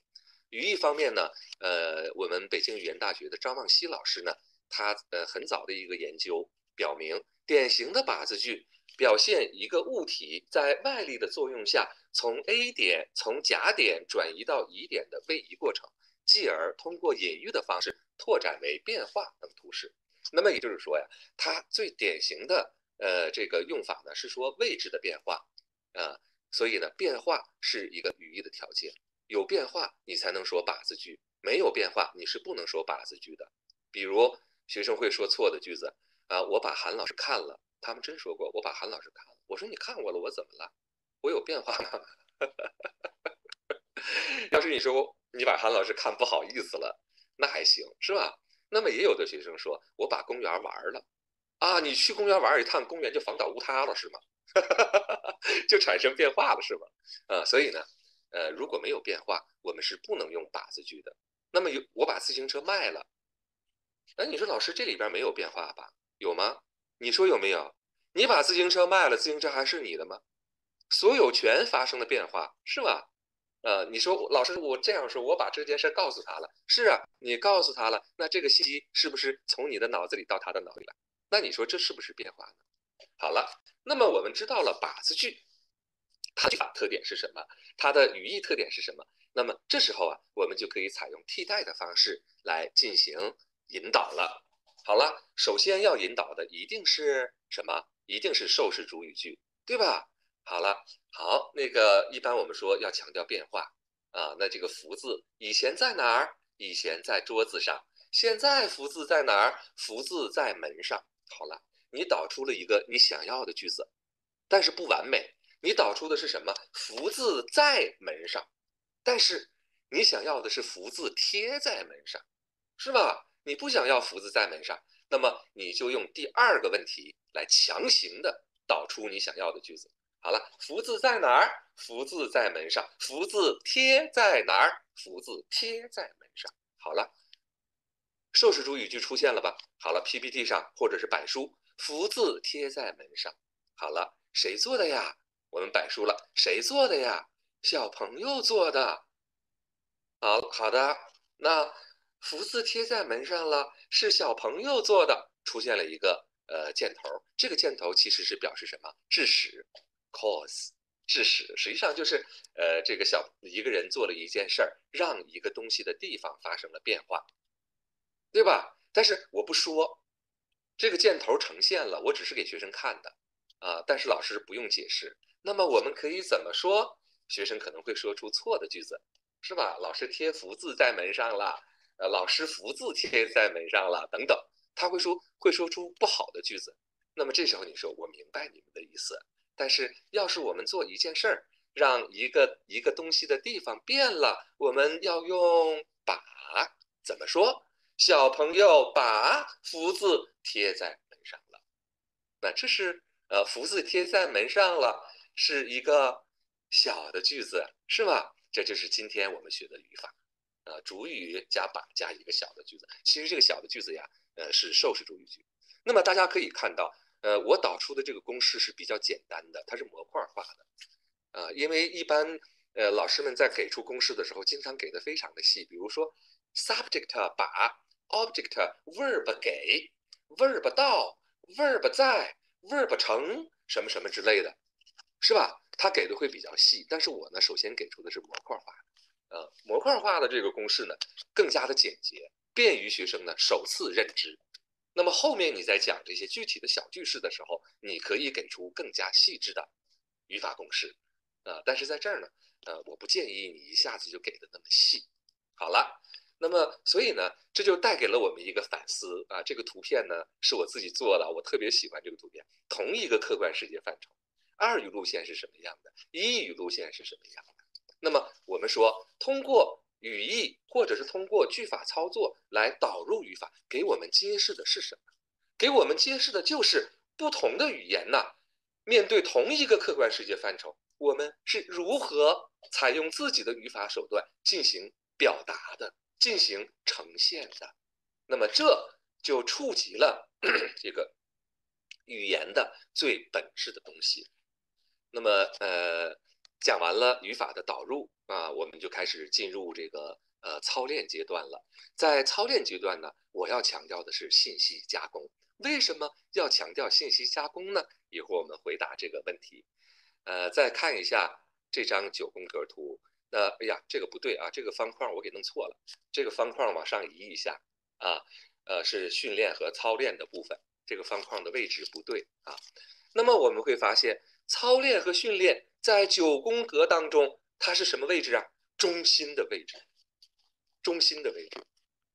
语义方面呢，呃，我们北京语言大学的张望西老师呢。他呃很早的一个研究表明，典型的把字句表现一个物体在外力的作用下，从 A 点从甲点转移到乙点的位移过程，继而通过隐喻的方式拓展为变化等图示。那么也就是说呀，它最典型的呃这个用法呢是说位置的变化啊，所以呢变化是一个语义的条件，有变化你才能说把字句，没有变化你是不能说把字句的，比如。学生会说错的句子啊！我把韩老师看了，他们真说过我把韩老师看了。我说你看我了，我怎么了？我有变化吗？<laughs> 要是你说你把韩老师看不好意思了，那还行是吧？那么也有的学生说我把公园玩了啊！你去公园玩一趟，公园就房倒屋塌了是吗？<laughs> 就产生变化了是吗？啊，所以呢，呃，如果没有变化，我们是不能用把字句的。那么有我把自行车卖了。哎，你说老师这里边没有变化吧？有吗？你说有没有？你把自行车卖了，自行车还是你的吗？所有权发生了变化，是吧？呃，你说老师，我这样说，我把这件事告诉他了，是啊，你告诉他了，那这个信息是不是从你的脑子里到他的脑里来？那你说这是不是变化呢？好了，那么我们知道了把字句，它的特点是什么？它的语义特点是什么？那么这时候啊，我们就可以采用替代的方式来进行。引导了，好了，首先要引导的一定是什么？一定是受式主语句，对吧？好了，好，那个一般我们说要强调变化啊，那这个福字以前在哪儿？以前在桌子上，现在福字在哪儿？福字在门上。好了，你导出了一个你想要的句子，但是不完美。你导出的是什么？福字在门上，但是你想要的是福字贴在门上，是吧？你不想要福字在门上，那么你就用第二个问题来强行的导出你想要的句子。好了，福字在哪儿？福字在门上。福字贴在哪儿？福字贴在门上。好了，受式主语句出现了吧？好了，PPT 上或者是板书，福字贴在门上。好了，谁做的呀？我们板书了，谁做的呀？小朋友做的。好好的，那。福字贴在门上了，是小朋友做的。出现了一个呃箭头，这个箭头其实是表示什么？致使，cause，致使，实际上就是呃这个小一个人做了一件事儿，让一个东西的地方发生了变化，对吧？但是我不说，这个箭头呈现了，我只是给学生看的啊，但是老师不用解释。那么我们可以怎么说？学生可能会说出错的句子，是吧？老师贴福字在门上了，呃，老师福字贴在门上了，等等，他会说会说出不好的句子。那么这时候你说我明白你们的意思，但是要是我们做一件事儿，让一个一个东西的地方变了，我们要用把怎么说？小朋友把福字贴在门上了，那这是呃福字贴在门上了。是一个小的句子，是吧？这就是今天我们学的语法，呃，主语加把加一个小的句子。其实这个小的句子呀，呃，是受式主语句。那么大家可以看到，呃，我导出的这个公式是比较简单的，它是模块化的，啊，因为一般呃老师们在给出公式的时候，经常给的非常的细，比如说 subject 把，object verb 给，verb 到，verb 在，verb 成什么什么之类的。是吧？他给的会比较细，但是我呢，首先给出的是模块化，呃，模块化的这个公式呢，更加的简洁，便于学生呢首次认知。那么后面你在讲这些具体的小句式的时候，你可以给出更加细致的语法公式，啊，但是在这儿呢，呃，我不建议你一下子就给的那么细。好了，那么所以呢，这就带给了我们一个反思啊，这个图片呢是我自己做的，我特别喜欢这个图片，同一个客观世界范畴。二语路线是什么样的？一语路线是什么样的？那么我们说，通过语义或者是通过句法操作来导入语法，给我们揭示的是什么？给我们揭示的就是不同的语言呐，面对同一个客观世界范畴，我们是如何采用自己的语法手段进行表达的、进行呈现的。那么这就触及了 <clears throat> 这个语言的最本质的东西。那么，呃，讲完了语法的导入啊，我们就开始进入这个呃操练阶段了。在操练阶段呢，我要强调的是信息加工。为什么要强调信息加工呢？一会儿我们回答这个问题。呃，再看一下这张九宫格图。那，哎呀，这个不对啊，这个方框我给弄错了。这个方框往上移一下啊，呃，是训练和操练的部分。这个方框的位置不对啊。那么我们会发现。操练和训练在九宫格当中，它是什么位置啊？中心的位置，中心的位置。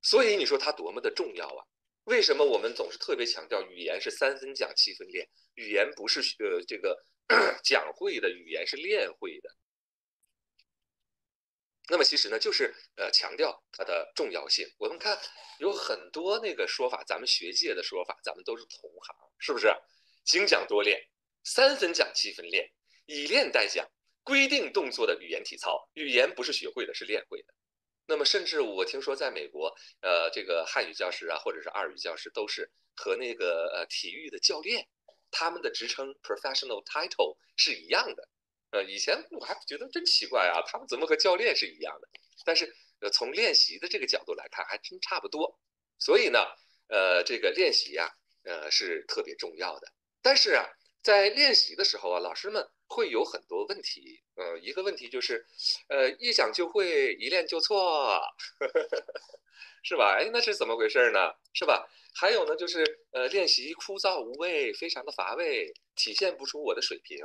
所以你说它多么的重要啊？为什么我们总是特别强调语言是三分讲七分练？语言不是呃这个 <clears throat> 讲会的，语言是练会的。那么其实呢，就是呃强调它的重要性。我们看有很多那个说法，咱们学界的说法，咱们都是同行，是不是？精讲多练。三分讲七分练，以练代讲，规定动作的语言体操，语言不是学会的，是练会的。那么，甚至我听说在美国，呃，这个汉语教师啊，或者是二语教师，都是和那个呃体育的教练，他们的职称 professional title 是一样的。呃，以前我还觉得真奇怪啊，他们怎么和教练是一样的？但是，呃，从练习的这个角度来看，还真差不多。所以呢，呃，这个练习呀，呃，是特别重要的。但是啊。在练习的时候啊，老师们会有很多问题。呃，一个问题就是，呃，一讲就会，一练就错，<laughs> 是吧？哎，那是怎么回事呢？是吧？还有呢，就是呃，练习枯燥无味，非常的乏味，体现不出我的水平。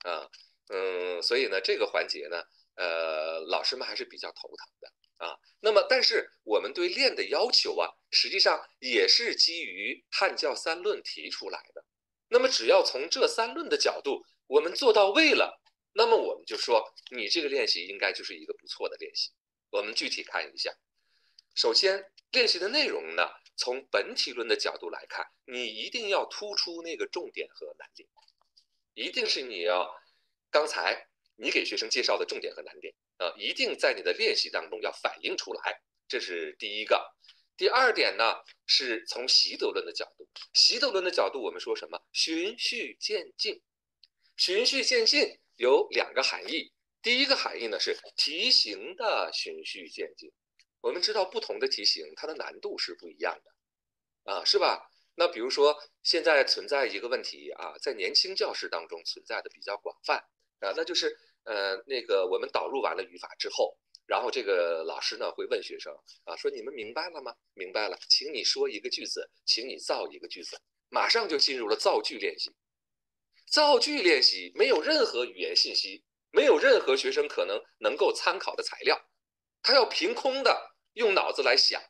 啊，嗯，所以呢，这个环节呢，呃，老师们还是比较头疼的啊。那么，但是我们对练的要求啊，实际上也是基于汉教三论提出来的。那么，只要从这三论的角度，我们做到位了，那么我们就说，你这个练习应该就是一个不错的练习。我们具体看一下，首先，练习的内容呢，从本体论的角度来看，你一定要突出那个重点和难点，一定是你要刚才你给学生介绍的重点和难点啊，一定在你的练习当中要反映出来，这是第一个。第二点呢，是从习得论的角度。习得论的角度，我们说什么？循序渐进。循序渐进有两个含义。第一个含义呢是题型的循序渐进。我们知道不同的题型，它的难度是不一样的，啊，是吧？那比如说现在存在一个问题啊，在年轻教师当中存在的比较广泛，啊，那就是呃那个我们导入完了语法之后，然后这个老师呢会问学生啊说你们明白了吗？明白了，请你说一个句子，请你造一个句子，马上就进入了造句练习。造句练习没有任何语言信息，没有任何学生可能能够参考的材料，他要凭空的用脑子来想。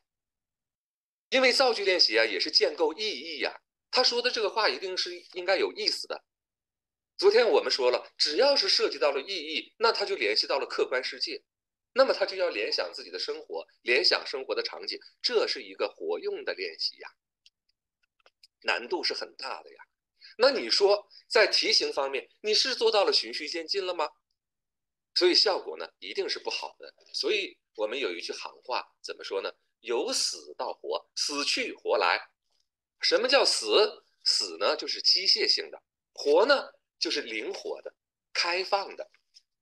因为造句练习啊，也是建构意义呀。他说的这个话一定是应该有意思的。昨天我们说了，只要是涉及到了意义，那他就联系到了客观世界，那么他就要联想自己的生活，联想生活的场景，这是一个活用的练习呀，难度是很大的呀。那你说在题型方面，你是做到了循序渐进了吗？所以效果呢，一定是不好的。所以我们有一句行话，怎么说呢？由死到活，死去活来。什么叫死？死呢，就是机械性的；活呢，就是灵活的、开放的。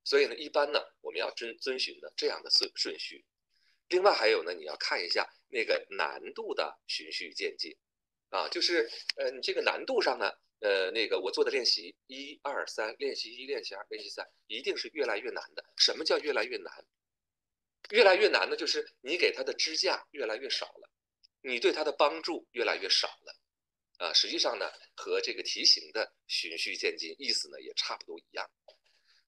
所以呢，一般呢，我们要遵遵循的这样的顺顺序。另外还有呢，你要看一下那个难度的循序渐进，啊，就是呃，你这个难度上呢，呃，那个我做的练习一二三，练习一、练习二、练习三，一定是越来越难的。什么叫越来越难？越来越难呢就是你给它的支架越来越少了。你对他的帮助越来越少了，啊，实际上呢，和这个题型的循序渐进意思呢也差不多一样。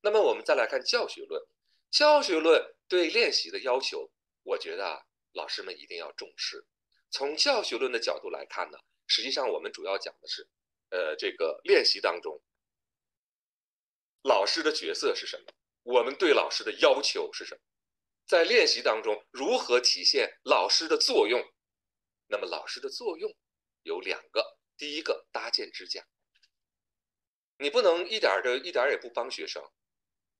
那么我们再来看教学论，教学论对练习的要求，我觉得啊，老师们一定要重视。从教学论的角度来看呢，实际上我们主要讲的是，呃，这个练习当中，老师的角色是什么？我们对老师的要求是什么？在练习当中如何体现老师的作用？那么老师的作用有两个，第一个搭建支架，你不能一点的一点也不帮学生，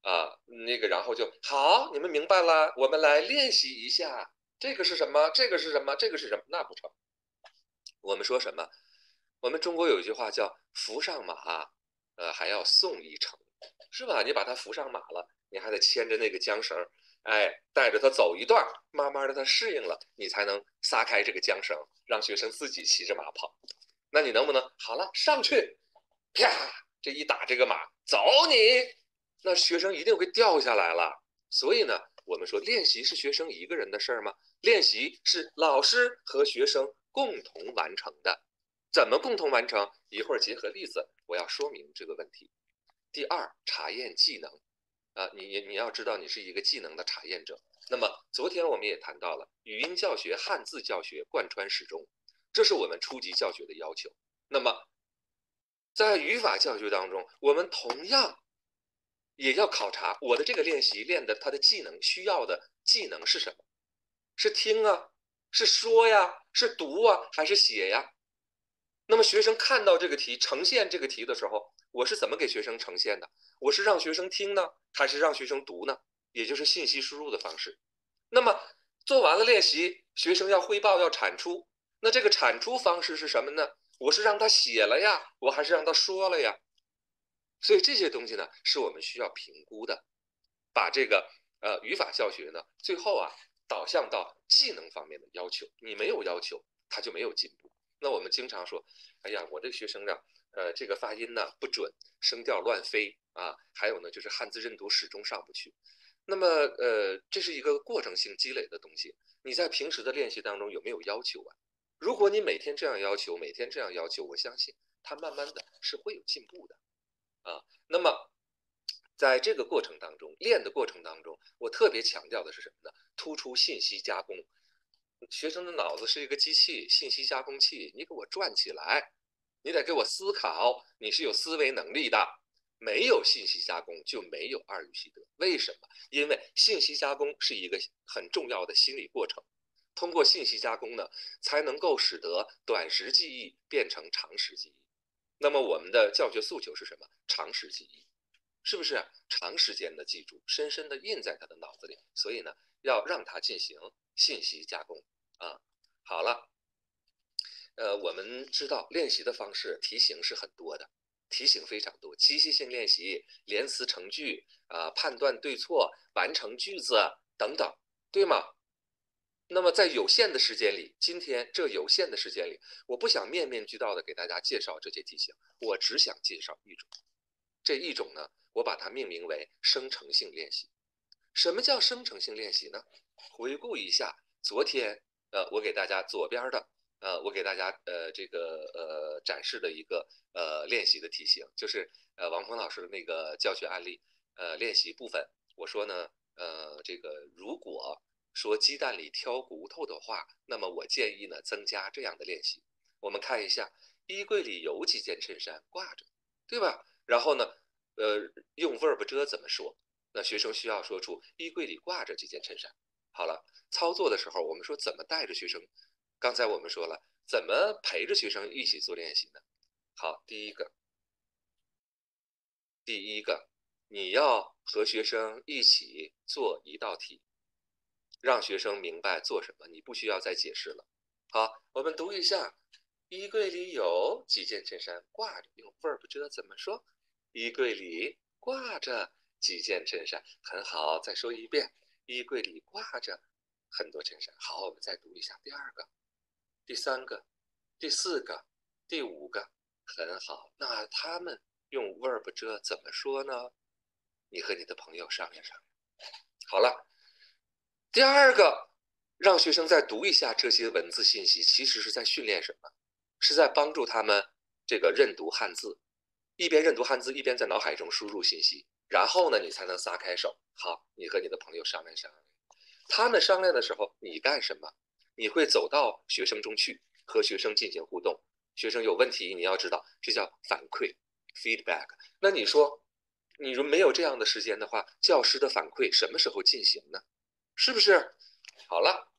啊，那个然后就好，你们明白了，我们来练习一下，这个是什么？这个是什么？这个是什么？那不成。我们说什么？我们中国有一句话叫“扶上马，呃，还要送一程”，是吧？你把他扶上马了，你还得牵着那个缰绳。哎，带着他走一段，慢慢的他适应了，你才能撒开这个缰绳，让学生自己骑着马跑。那你能不能好了上去，啪，这一打这个马走你，那学生一定会掉下来了。所以呢，我们说练习是学生一个人的事儿吗？练习是老师和学生共同完成的。怎么共同完成？一会儿结合例子，我要说明这个问题。第二，查验技能。啊，你你你要知道，你是一个技能的查验者。那么昨天我们也谈到了语音教学、汉字教学贯穿始终，这是我们初级教学的要求。那么在语法教学当中，我们同样也要考察我的这个练习练的他的技能需要的技能是什么？是听啊，是说呀，是读啊，还是写呀？那么学生看到这个题呈现这个题的时候，我是怎么给学生呈现的？我是让学生听呢？还是让学生读呢，也就是信息输入的方式。那么做完了练习，学生要汇报要产出，那这个产出方式是什么呢？我是让他写了呀，我还是让他说了呀？所以这些东西呢，是我们需要评估的。把这个呃语法教学呢，最后啊导向到技能方面的要求。你没有要求，他就没有进步。那我们经常说，哎呀，我这个学生呢，呃，这个发音呢不准，声调乱飞。啊，还有呢，就是汉字认读始终上不去。那么，呃，这是一个过程性积累的东西。你在平时的练习当中有没有要求啊？如果你每天这样要求，每天这样要求，我相信他慢慢的是会有进步的。啊，那么在这个过程当中，练的过程当中，我特别强调的是什么呢？突出信息加工。学生的脑子是一个机器，信息加工器，你给我转起来，你得给我思考，你是有思维能力的。没有信息加工就没有二语习得，为什么？因为信息加工是一个很重要的心理过程，通过信息加工呢，才能够使得短时记忆变成长时记忆。那么我们的教学诉求是什么？长时记忆，是不是长时间的记住，深深的印在他的脑子里？所以呢，要让他进行信息加工啊。好了，呃，我们知道练习的方式题型是很多的。题型非常多，机械性练习、连词成句啊、判断对错、完成句子等等，对吗？那么在有限的时间里，今天这有限的时间里，我不想面面俱到的给大家介绍这些题型，我只想介绍一种，这一种呢，我把它命名为生成性练习。什么叫生成性练习呢？回顾一下昨天，呃，我给大家左边的，呃，我给大家呃这个呃展示的一个呃练习的题型，就是呃王鹏老师的那个教学案例，呃练习部分。我说呢，呃，这个如果说鸡蛋里挑骨头的话，那么我建议呢增加这样的练习。我们看一下，衣柜里有几件衬衫挂着，对吧？然后呢，呃，用 verb 遮怎么说？那学生需要说出衣柜里挂着几件衬衫。好了，操作的时候我们说怎么带着学生？刚才我们说了，怎么陪着学生一起做练习呢？好，第一个，第一个，你要和学生一起做一道题，让学生明白做什么，你不需要再解释了。好，我们读一下，衣柜里有几件衬衫挂着，用 verb 遮怎么说？衣柜里挂着。几件衬衫很好，再说一遍，衣柜里挂着很多衬衫。好，我们再读一下第二个、第三个、第四个、第五个，很好。那他们用 verb 遮怎么说呢？你和你的朋友商量商量。好了，第二个，让学生再读一下这些文字信息，其实是在训练什么？是在帮助他们这个认读汉字，一边认读汉字，一边在脑海中输入信息。然后呢，你才能撒开手。好，你和你的朋友商量商量。他们商量的时候，你干什么？你会走到学生中去，和学生进行互动。学生有问题，你要知道，这叫反馈 （feedback）。那你说，你如没有这样的时间的话，教师的反馈什么时候进行呢？是不是？好了，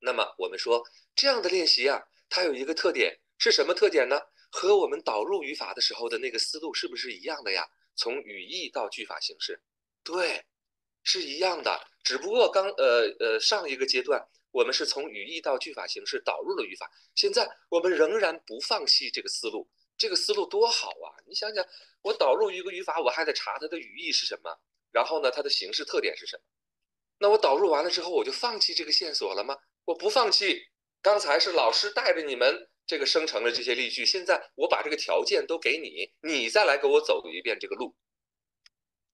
那么我们说这样的练习啊，它有一个特点是什么特点呢？和我们导入语法的时候的那个思路是不是一样的呀？从语义到句法形式，对，是一样的。只不过刚呃呃上一个阶段，我们是从语义到句法形式导入了语法。现在我们仍然不放弃这个思路，这个思路多好啊！你想想，我导入一个语法，我还得查它的语义是什么，然后呢，它的形式特点是什么？那我导入完了之后，我就放弃这个线索了吗？我不放弃。刚才是老师带着你们。这个生成了这些例句，现在我把这个条件都给你，你再来给我走一遍这个路，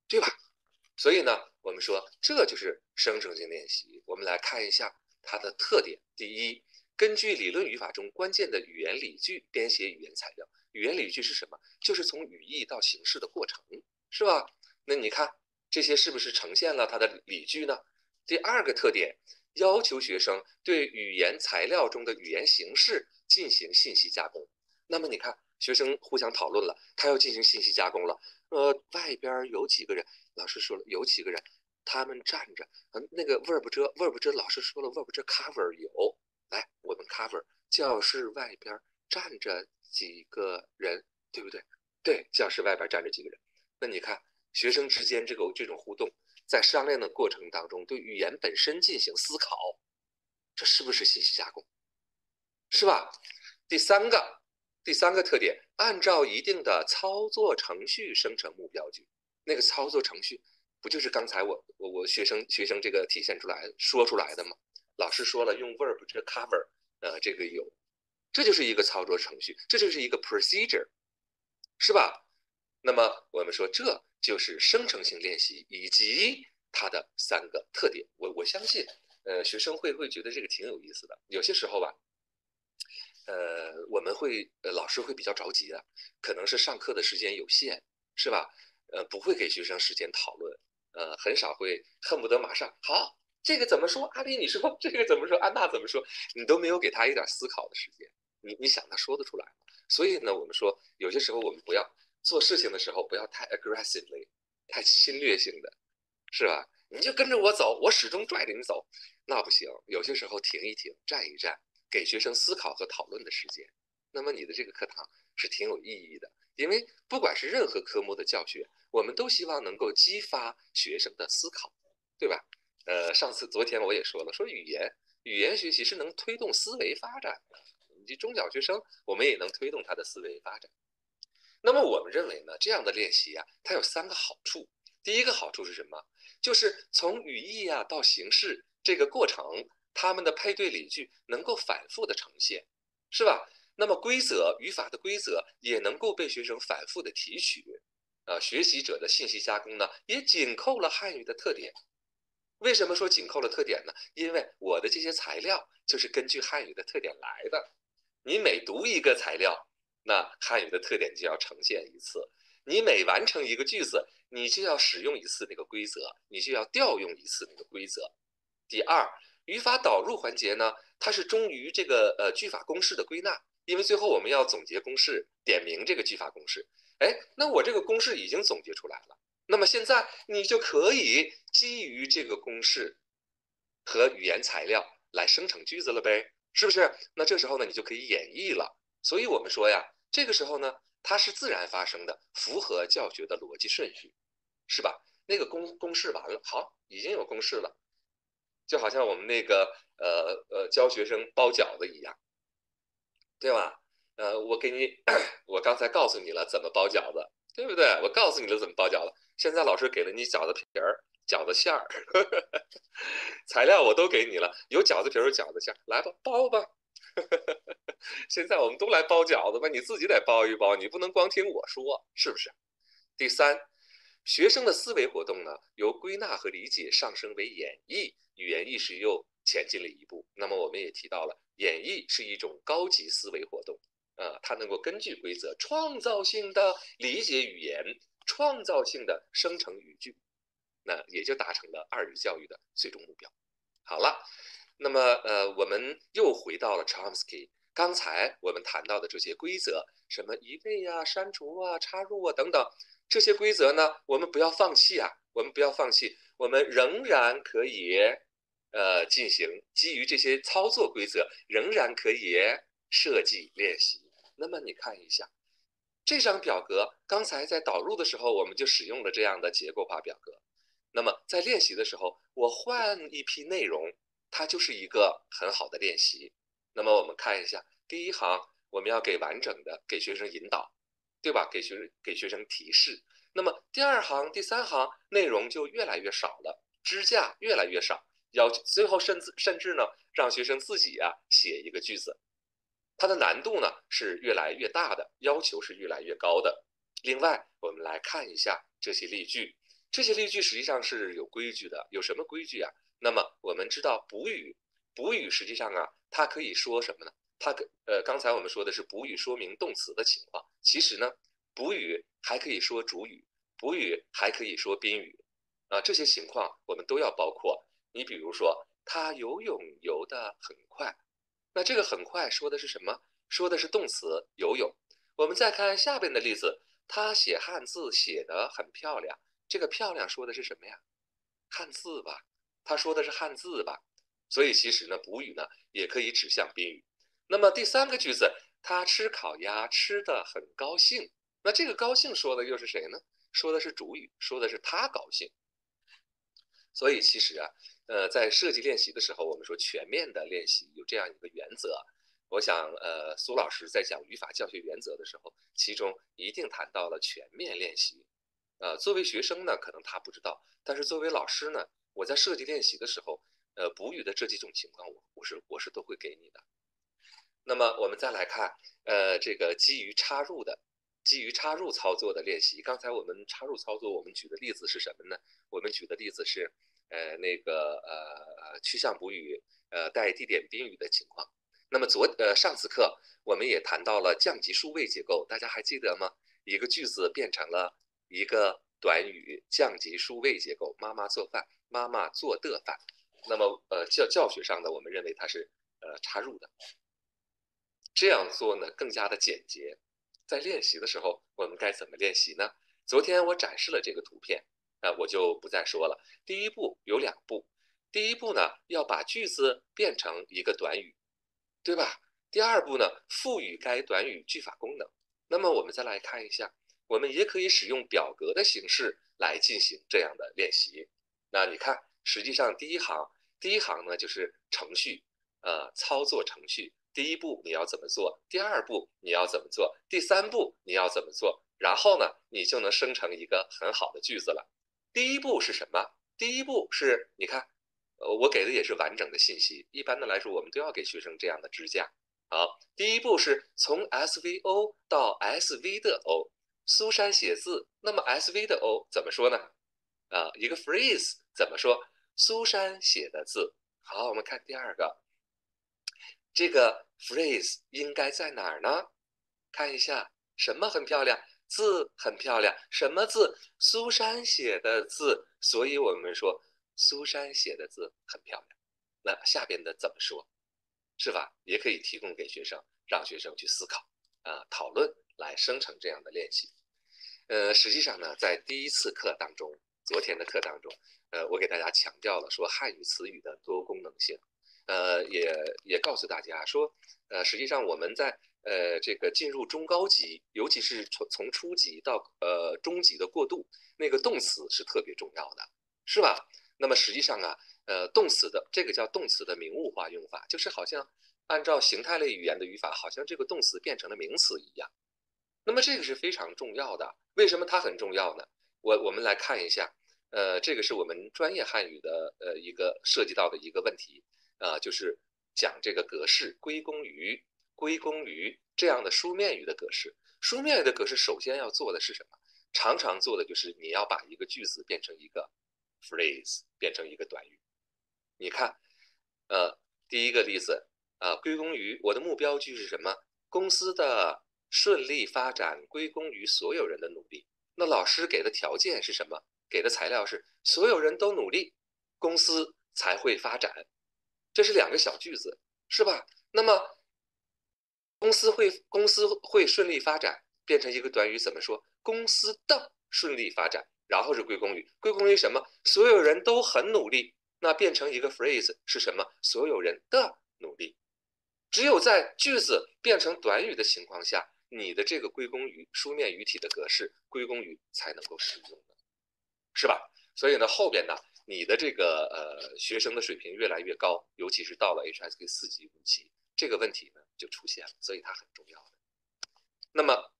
对吧？所以呢，我们说这就是生成性练习。我们来看一下它的特点。第一，根据理论语法中关键的语言理据编写语言材料。语言理据是什么？就是从语义到形式的过程，是吧？那你看这些是不是呈现了它的理据呢？第二个特点，要求学生对语言材料中的语言形式。进行信息加工，那么你看，学生互相讨论了，他要进行信息加工了。呃，外边有几个人？老师说了有几个人，他们站着。嗯，那个 verb 遮 verb 遮，老师说了 verb 遮 cover 有。来，我们 cover 教室外边站着几个人，对不对？对，教室外边站着几个人。那你看，学生之间这个这种互动，在商量的过程当中，对语言本身进行思考，这是不是信息加工？是吧？第三个，第三个特点，按照一定的操作程序生成目标句。那个操作程序不就是刚才我我我学生学生这个体现出来说出来的吗？老师说了，用 verb 这 cover，呃，这个有，这就是一个操作程序，这就是一个 procedure，是吧？那么我们说这就是生成性练习以及它的三个特点。我我相信，呃，学生会会觉得这个挺有意思的。有些时候吧。呃，我们会，呃，老师会比较着急的，可能是上课的时间有限，是吧？呃，不会给学生时间讨论，呃，很少会恨不得马上好，这个怎么说？阿丽你说这个怎么说？安娜怎么说？你都没有给他一点思考的时间，你你想他说得出来吗？所以呢，我们说有些时候我们不要做事情的时候不要太 aggressively，太侵略性的，是吧？你就跟着我走，我始终拽着你走，那不行。有些时候停一停，站一站。给学生思考和讨论的时间，那么你的这个课堂是挺有意义的，因为不管是任何科目的教学，我们都希望能够激发学生的思考，对吧？呃，上次昨天我也说了，说语言语言学习是能推动思维发展的，以及中小学生我们也能推动他的思维发展。那么我们认为呢，这样的练习啊，它有三个好处。第一个好处是什么？就是从语义啊到形式这个过程。他们的配对理据能够反复的呈现，是吧？那么规则语法的规则也能够被学生反复的提取，啊，学习者的信息加工呢，也紧扣了汉语的特点。为什么说紧扣了特点呢？因为我的这些材料就是根据汉语的特点来的。你每读一个材料，那汉语的特点就要呈现一次；你每完成一个句子，你就要使用一次那个规则，你就要调用一次那个规则。第二，语法导入环节呢，它是忠于这个呃句法公式的归纳，因为最后我们要总结公式，点明这个句法公式。哎，那我这个公式已经总结出来了，那么现在你就可以基于这个公式和语言材料来生成句子了呗，是不是？那这时候呢，你就可以演绎了。所以我们说呀，这个时候呢，它是自然发生的，符合教学的逻辑顺序，是吧？那个公公式完了，好，已经有公式了，就好像我们那个呃呃教学生包饺子一样，对吧？呃，我给你，<coughs> 我刚才告诉你了怎么包饺子，对不对？我告诉你了怎么包饺子。现在老师给了你饺子皮儿、饺子馅儿，<laughs> 材料我都给你了，有饺子皮儿、有饺子馅儿，来吧，包吧。<laughs> 现在我们都来包饺子吧，你自己得包一包，你不能光听我说，是不是？第三，学生的思维活动呢，由归纳和理解上升为演绎，语言意识又前进了一步。那么我们也提到了，演绎是一种高级思维活动。呃，它能够根据规则创造性的理解语言，创造性的生成语句，那也就达成了二语教育的最终目标。好了，那么呃，我们又回到了 Chomsky，刚才我们谈到的这些规则，什么移位啊、删除啊、插入啊等等这些规则呢，我们不要放弃啊，我们不要放弃，我们仍然可以呃进行基于这些操作规则，仍然可以设计练习。那么你看一下这张表格，刚才在导入的时候，我们就使用了这样的结构化表格。那么在练习的时候，我换一批内容，它就是一个很好的练习。那么我们看一下第一行，我们要给完整的给学生引导，对吧？给学生给学生提示。那么第二行、第三行内容就越来越少了，支架越来越少，要最后甚至甚至呢，让学生自己啊写一个句子。它的难度呢是越来越大的，要求是越来越高的。另外，我们来看一下这些例句，这些例句实际上是有规矩的。有什么规矩啊？那么我们知道补语，补语实际上啊，它可以说什么呢？它可呃，刚才我们说的是补语说明动词的情况，其实呢，补语还可以说主语，补语还可以说宾语，啊，这些情况我们都要包括。你比如说，他游泳游得很快。那这个很快说的是什么？说的是动词游泳。我们再看下边的例子，他写汉字写得很漂亮。这个漂亮说的是什么呀？汉字吧。他说的是汉字吧。所以其实呢，补语呢也可以指向宾语。那么第三个句子，他吃烤鸭吃得很高兴。那这个高兴说的又是谁呢？说的是主语，说的是他高兴。所以其实啊。呃，在设计练习的时候，我们说全面的练习有这样一个原则。我想，呃，苏老师在讲语法教学原则的时候，其中一定谈到了全面练习。呃，作为学生呢，可能他不知道，但是作为老师呢，我在设计练习的时候，呃，补语的这几种情况，我我是我是都会给你的。那么我们再来看，呃，这个基于插入的，基于插入操作的练习。刚才我们插入操作，我们举的例子是什么呢？我们举的例子是。呃，那个呃，趋向补语，呃，带地点宾语的情况。那么昨呃上次课我们也谈到了降级数位结构，大家还记得吗？一个句子变成了一个短语，降级数位结构。妈妈做饭，妈妈做的饭。那么呃教教学上呢，我们认为它是呃插入的。这样做呢更加的简洁。在练习的时候，我们该怎么练习呢？昨天我展示了这个图片。那我就不再说了。第一步有两步，第一步呢要把句子变成一个短语，对吧？第二步呢赋予该短语句法功能。那么我们再来看一下，我们也可以使用表格的形式来进行这样的练习。那你看，实际上第一行，第一行呢就是程序，呃，操作程序。第一步你要怎么做？第二步你要怎么做？第三步你要怎么做？然后呢，你就能生成一个很好的句子了。第一步是什么？第一步是你看，呃，我给的也是完整的信息。一般的来说，我们都要给学生这样的支架。好，第一步是从 S V O 到 S V 的 O，苏珊写字，那么 S V 的 O 怎么说呢？啊，一个 phrase 怎么说？苏珊写的字。好，我们看第二个，这个 phrase 应该在哪儿呢？看一下，什么很漂亮？字很漂亮，什么字？苏珊写的字。所以我们说苏珊写的字很漂亮。那下边的怎么说？是吧？也可以提供给学生，让学生去思考啊，讨论来生成这样的练习。呃，实际上呢，在第一次课当中，昨天的课当中，呃，我给大家强调了说汉语词语的多功能性，呃，也也告诉大家说，呃，实际上我们在呃这个进入中高级，尤其是从从初级到呃中级的过渡，那个动词是特别重要的，是吧？那么实际上啊。呃，动词的这个叫动词的名物化用法，就是好像按照形态类语言的语法，好像这个动词变成了名词一样。那么这个是非常重要的。为什么它很重要呢？我我们来看一下，呃，这个是我们专业汉语的呃一个涉及到的一个问题，啊，就是讲这个格式归功于归功于这样的书面语的格式。书面语的格式首先要做的是什么？常常做的就是你要把一个句子变成一个 phrase，变成一个短语。你看，呃，第一个例子啊，归功于我的目标句是什么？公司的顺利发展归功于所有人的努力。那老师给的条件是什么？给的材料是所有人都努力，公司才会发展。这是两个小句子，是吧？那么公司会公司会顺利发展，变成一个短语怎么说？公司的顺利发展，然后是归功于归功于什么？所有人都很努力。那变成一个 phrase 是什么？所有人的努力。只有在句子变成短语的情况下，你的这个归功于书面语体的格式归功于才能够使用的，是吧？所以呢，后边呢，你的这个呃学生的水平越来越高，尤其是到了 HSK 四级、五级，这个问题呢就出现了，所以它很重要的。那么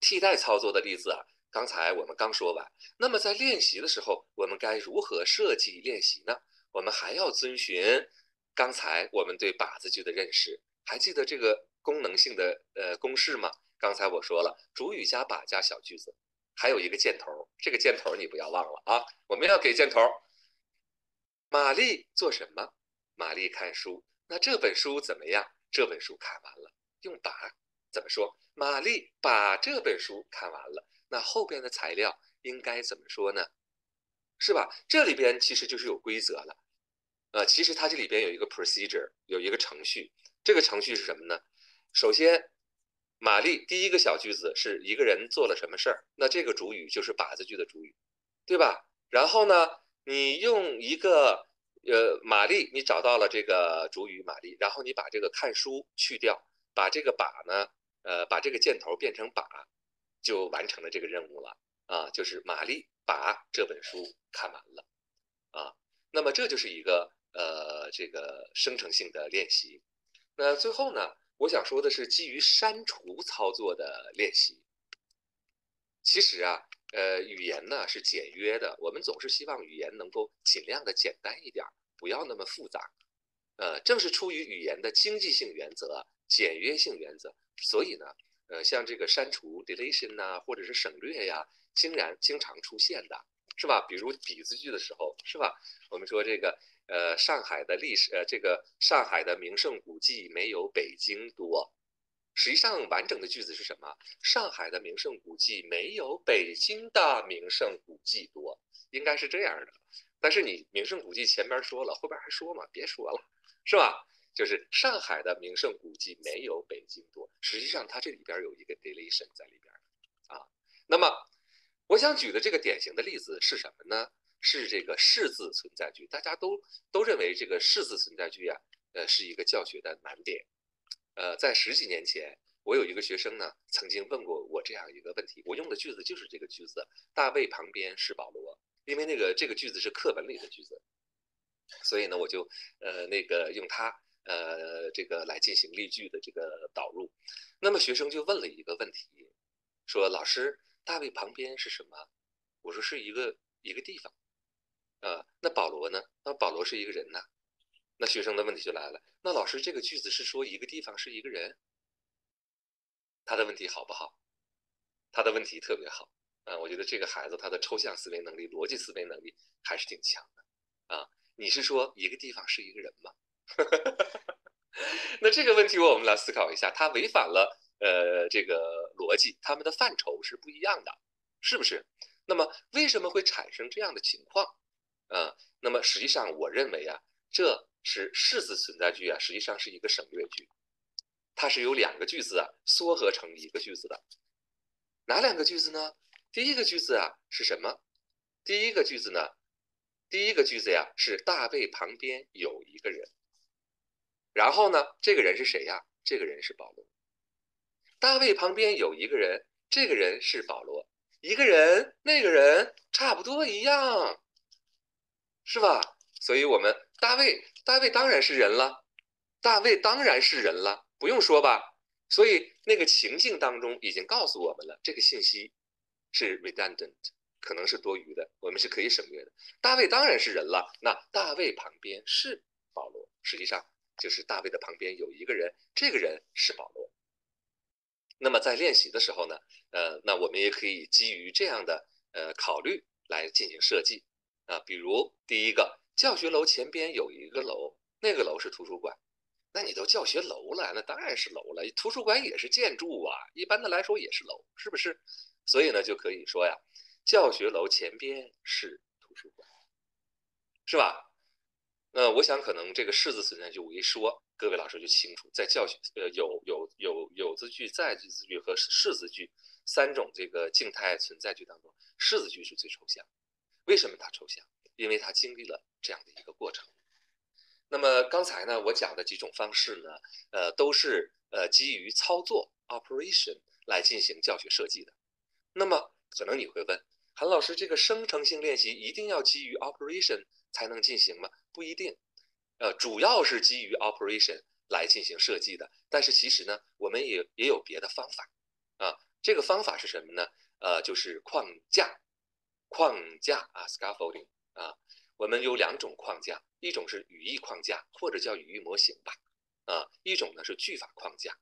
替代操作的例子啊。刚才我们刚说完，那么在练习的时候，我们该如何设计练习呢？我们还要遵循刚才我们对把字句的认识。还记得这个功能性的呃公式吗？刚才我说了，主语加把加小句子，还有一个箭头，这个箭头你不要忘了啊！我们要给箭头。玛丽做什么？玛丽看书。那这本书怎么样？这本书看完了。用把怎么说？玛丽把这本书看完了。那后边的材料应该怎么说呢？是吧？这里边其实就是有规则了，呃，其实它这里边有一个 procedure，有一个程序。这个程序是什么呢？首先，玛丽第一个小句子是一个人做了什么事儿，那这个主语就是把字句的主语，对吧？然后呢，你用一个呃，玛丽，你找到了这个主语玛丽，然后你把这个看书去掉，把这个把呢，呃，把这个箭头变成把。就完成了这个任务了啊！就是玛丽把这本书看完了啊。那么这就是一个呃这个生成性的练习。那最后呢，我想说的是基于删除操作的练习。其实啊，呃，语言呢是简约的，我们总是希望语言能够尽量的简单一点，不要那么复杂。呃，正是出于语言的经济性原则、简约性原则，所以呢。呃，像这个删除 deletion 呐，或者是省略呀，竟然经常出现的，是吧？比如比字句的时候，是吧？我们说这个，呃，上海的历史，呃，这个上海的名胜古迹没有北京多。实际上，完整的句子是什么？上海的名胜古迹没有北京的名胜古迹多，应该是这样的。但是你名胜古迹前边说了，后边还说嘛？别说了，是吧？就是上海的名胜古迹没有北京多，实际上它这里边有一个 deletion 在里边啊。那么我想举的这个典型的例子是什么呢？是这个是字存在句。大家都都认为这个是字存在句啊，呃，是一个教学的难点。呃，在十几年前，我有一个学生呢，曾经问过我这样一个问题，我用的句子就是这个句子：大卫旁边是保罗，因为那个这个句子是课本里的句子，所以呢，我就呃那个用它。呃，这个来进行例句的这个导入，那么学生就问了一个问题，说：“老师，大卫旁边是什么？”我说：“是一个一个地方。”啊，那保罗呢？那保罗是一个人呢？那学生的问题就来了，那老师这个句子是说一个地方是一个人？他的问题好不好？他的问题特别好啊，我觉得这个孩子他的抽象思维能力、逻辑思维能力还是挺强的啊。你是说一个地方是一个人吗？<laughs> 那这个问题我们来思考一下，它违反了呃这个逻辑，他们的范畴是不一样的，是不是？那么为什么会产生这样的情况？啊，那么实际上我认为啊，这是式子存在句啊，实际上是一个省略句，它是由两个句子啊缩合成一个句子的。哪两个句子呢？第一个句子啊是什么？第一个句子呢？第一个句子呀是大卫旁边有一个人。然后呢，这个人是谁呀？这个人是保罗。大卫旁边有一个人，这个人是保罗。一个人，那个人差不多一样，是吧？所以，我们大卫，大卫当然是人了，大卫当然是人了，不用说吧？所以，那个情境当中已经告诉我们了，这个信息是 redundant，可能是多余的，我们是可以省略的。大卫当然是人了，那大卫旁边是保罗，实际上。就是大卫的旁边有一个人，这个人是保罗。那么在练习的时候呢，呃，那我们也可以基于这样的呃考虑来进行设计啊。比如第一个，教学楼前边有一个楼，那个楼是图书馆。那你都教学楼了，那当然是楼了。图书馆也是建筑啊，一般的来说也是楼，是不是？所以呢，就可以说呀，教学楼前边是图书馆，是吧？那我想，可能这个式子存在句我一说，各位老师就清楚，在教学呃有有有有字句、在句字句和式字句三种这个静态存在句当中，式字句是最抽象。为什么它抽象？因为它经历了这样的一个过程。那么刚才呢，我讲的几种方式呢，呃，都是呃基于操作 operation 来进行教学设计的。那么可能你会问，韩老师，这个生成性练习一定要基于 operation 才能进行吗？不一定，呃，主要是基于 operation 来进行设计的。但是其实呢，我们也也有别的方法啊。这个方法是什么呢？呃，就是框架，框架啊，scaffolding 啊。我们有两种框架，一种是语义框架，或者叫语义模型吧，啊，一种呢是句法框架。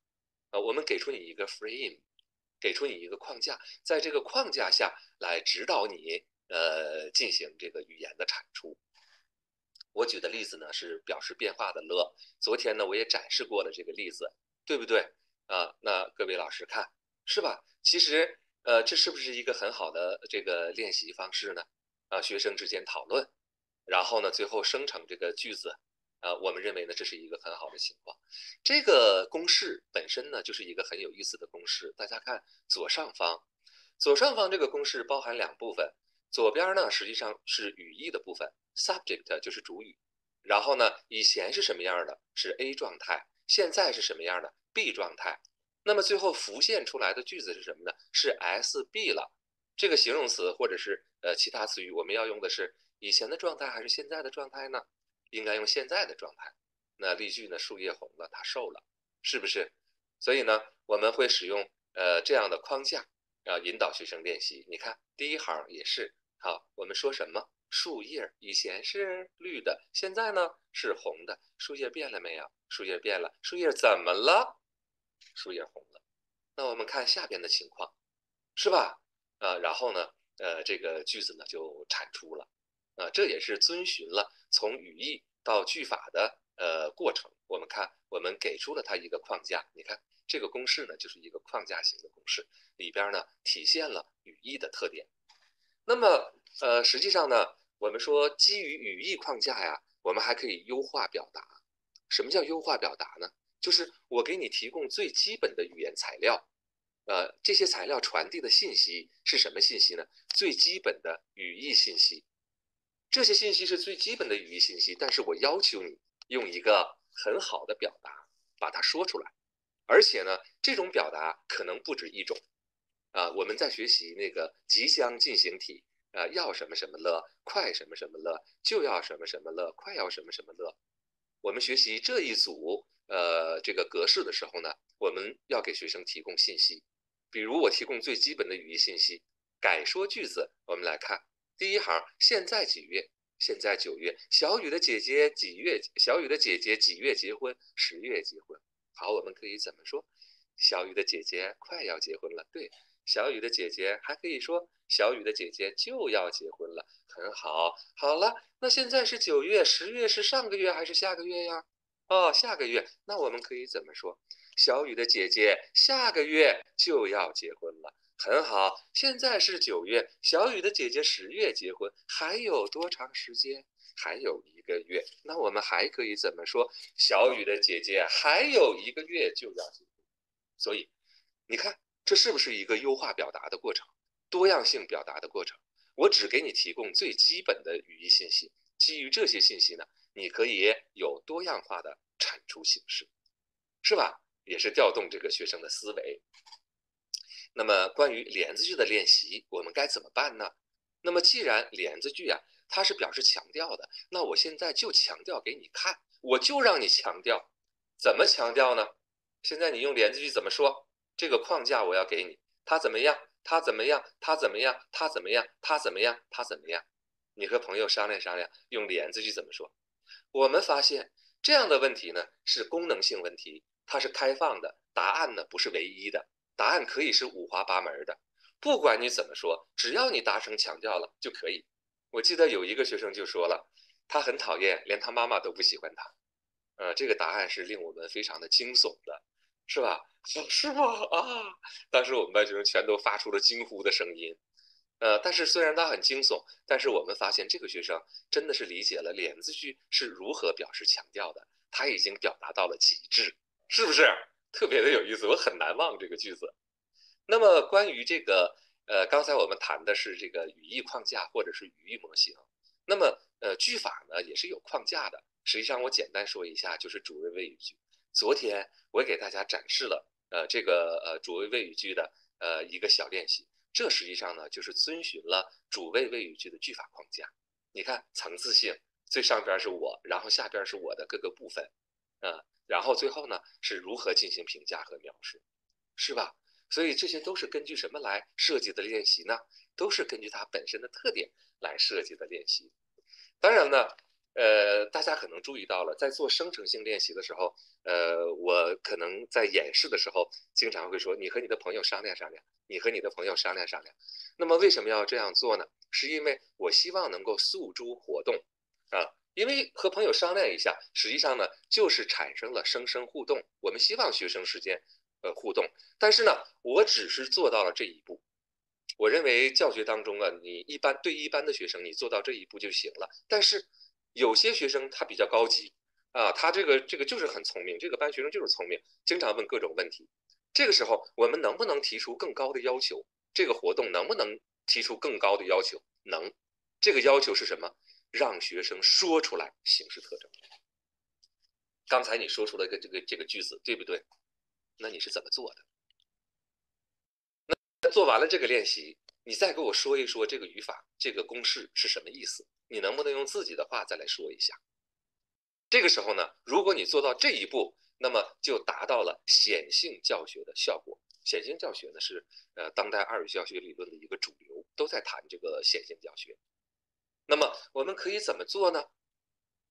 啊，我们给出你一个 frame，给出你一个框架，在这个框架下来指导你，呃，进行这个语言的产出。我举的例子呢是表示变化的了。昨天呢我也展示过了这个例子，对不对啊？那各位老师看是吧？其实呃这是不是一个很好的这个练习方式呢？啊，学生之间讨论，然后呢最后生成这个句子，啊，我们认为呢这是一个很好的情况。这个公式本身呢就是一个很有意思的公式。大家看左上方，左上方这个公式包含两部分。左边呢，实际上是语义的部分，subject 就是主语。然后呢，以前是什么样的？是 A 状态。现在是什么样的？B 状态。那么最后浮现出来的句子是什么呢？是 S B 了。这个形容词或者是呃其他词语，我们要用的是以前的状态还是现在的状态呢？应该用现在的状态。那例句呢？树叶红了，它瘦了，是不是？所以呢，我们会使用呃这样的框架啊，引导学生练习。你看第一行也是。好，我们说什么？树叶以前是绿的，现在呢是红的。树叶变了没有？树叶变了。树叶怎么了？树叶红了。那我们看下边的情况，是吧？啊，然后呢，呃，这个句子呢就产出了。啊，这也是遵循了从语义到句法的呃过程。我们看，我们给出了它一个框架。你看这个公式呢，就是一个框架型的公式，里边呢体现了语义的特点。那么，呃，实际上呢，我们说基于语义框架呀，我们还可以优化表达。什么叫优化表达呢？就是我给你提供最基本的语言材料，呃，这些材料传递的信息是什么信息呢？最基本的语义信息。这些信息是最基本的语义信息，但是我要求你用一个很好的表达把它说出来，而且呢，这种表达可能不止一种。啊，我们在学习那个即将进行体，啊，要什么什么了，快什么什么了，就要什么什么了，快要什么什么了。我们学习这一组呃这个格式的时候呢，我们要给学生提供信息，比如我提供最基本的语义信息，改说句子。我们来看第一行，现在几月？现在九月。小雨的姐姐几月？小雨的姐姐几月结婚？十月结婚。好，我们可以怎么说？小雨的姐姐快要结婚了。对。小雨的姐姐，还可以说小雨的姐姐就要结婚了，很好。好了，那现在是九月，十月是上个月还是下个月呀？哦，下个月。那我们可以怎么说？小雨的姐姐下个月就要结婚了，很好。现在是九月，小雨的姐姐十月结婚，还有多长时间？还有一个月。那我们还可以怎么说？小雨的姐姐还有一个月就要结婚。所以，你看。这是不是一个优化表达的过程，多样性表达的过程？我只给你提供最基本的语义信息，基于这些信息呢，你可以有多样化的产出形式，是吧？也是调动这个学生的思维。那么关于连字句的练习，我们该怎么办呢？那么既然连字句啊，它是表示强调的，那我现在就强调给你看，我就让你强调，怎么强调呢？现在你用连字句怎么说？这个框架我要给你，他怎么样？他怎么样？他怎么样？他怎么样？他怎么样？他怎么样？你和朋友商量商量，用连字句怎么说？我们发现这样的问题呢是功能性问题，它是开放的，答案呢不是唯一的，答案可以是五花八门的。不管你怎么说，只要你达成强调了就可以。我记得有一个学生就说了，他很讨厌，连他妈妈都不喜欢他。呃，这个答案是令我们非常的惊悚的。是吧？<laughs> 是吗？啊！当时我们班学生全都发出了惊呼的声音。呃，但是虽然他很惊悚，但是我们发现这个学生真的是理解了连字句是如何表示强调的，他已经表达到了极致，是不是？特别的有意思，我很难忘这个句子。那么关于这个，呃，刚才我们谈的是这个语义框架或者是语义模型。那么，呃，句法呢也是有框架的。实际上我简单说一下，就是主谓谓语句。昨天我给大家展示了，呃，这个呃主谓谓语句的呃一个小练习，这实际上呢就是遵循了主谓谓语句的句法框架。你看层次性，最上边是我，然后下边是我的各个部分，啊，然后最后呢是如何进行评价和描述，是吧？所以这些都是根据什么来设计的练习呢？都是根据它本身的特点来设计的练习。当然呢。呃，大家可能注意到了，在做生成性练习的时候，呃，我可能在演示的时候，经常会说，你和你的朋友商量商量，你和你的朋友商量商量。那么为什么要这样做呢？是因为我希望能够诉诸活动，啊，因为和朋友商量一下，实际上呢，就是产生了生生互动。我们希望学生之间，呃，互动。但是呢，我只是做到了这一步。我认为教学当中啊，你一般对一般的学生，你做到这一步就行了。但是。有些学生他比较高级啊，他这个这个就是很聪明，这个班学生就是聪明，经常问各种问题。这个时候我们能不能提出更高的要求？这个活动能不能提出更高的要求？能。这个要求是什么？让学生说出来形式特征。刚才你说出了个这个这个句子，对不对？那你是怎么做的？那做完了这个练习，你再给我说一说这个语法这个公式是什么意思？你能不能用自己的话再来说一下？这个时候呢，如果你做到这一步，那么就达到了显性教学的效果。显性教学呢是呃当代二语教学理论的一个主流，都在谈这个显性教学。那么我们可以怎么做呢？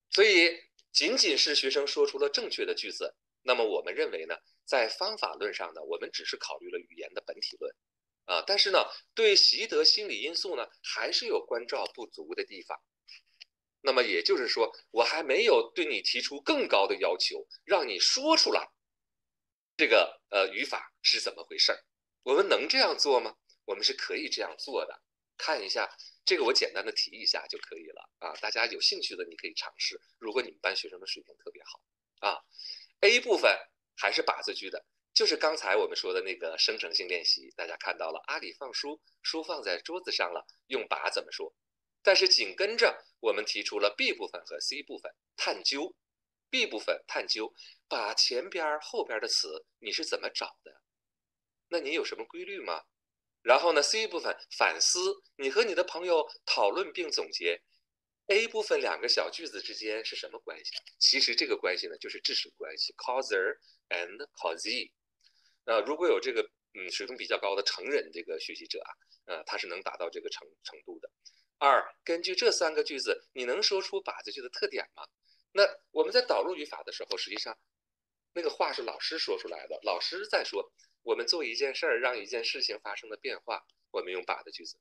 所以仅仅是学生说出了正确的句子，那么我们认为呢，在方法论上呢，我们只是考虑了语言的本体论。啊，但是呢，对习得心理因素呢，还是有关照不足的地方。那么也就是说，我还没有对你提出更高的要求，让你说出来，这个呃语法是怎么回事儿？我们能这样做吗？我们是可以这样做的。看一下这个，我简单的提一下就可以了啊。大家有兴趣的，你可以尝试。如果你们班学生的水平特别好啊，A 部分还是把字句的。就是刚才我们说的那个生成性练习，大家看到了，阿里放书，书放在桌子上了，用把怎么说？但是紧跟着我们提出了 B 部分和 C 部分探究，B 部分探究，把前边后边的词你是怎么找的？那你有什么规律吗？然后呢，C 部分反思，你和你的朋友讨论并总结，A 部分两个小句子之间是什么关系？其实这个关系呢，就是致使关系，causer and causee。那如果有这个嗯水平比较高的成人这个学习者啊，呃，他是能达到这个程程度的。二，根据这三个句子，你能说出把字句的特点吗？那我们在导入语法的时候，实际上那个话是老师说出来的，老师在说，我们做一件事儿，让一件事情发生了变化，我们用把的句子。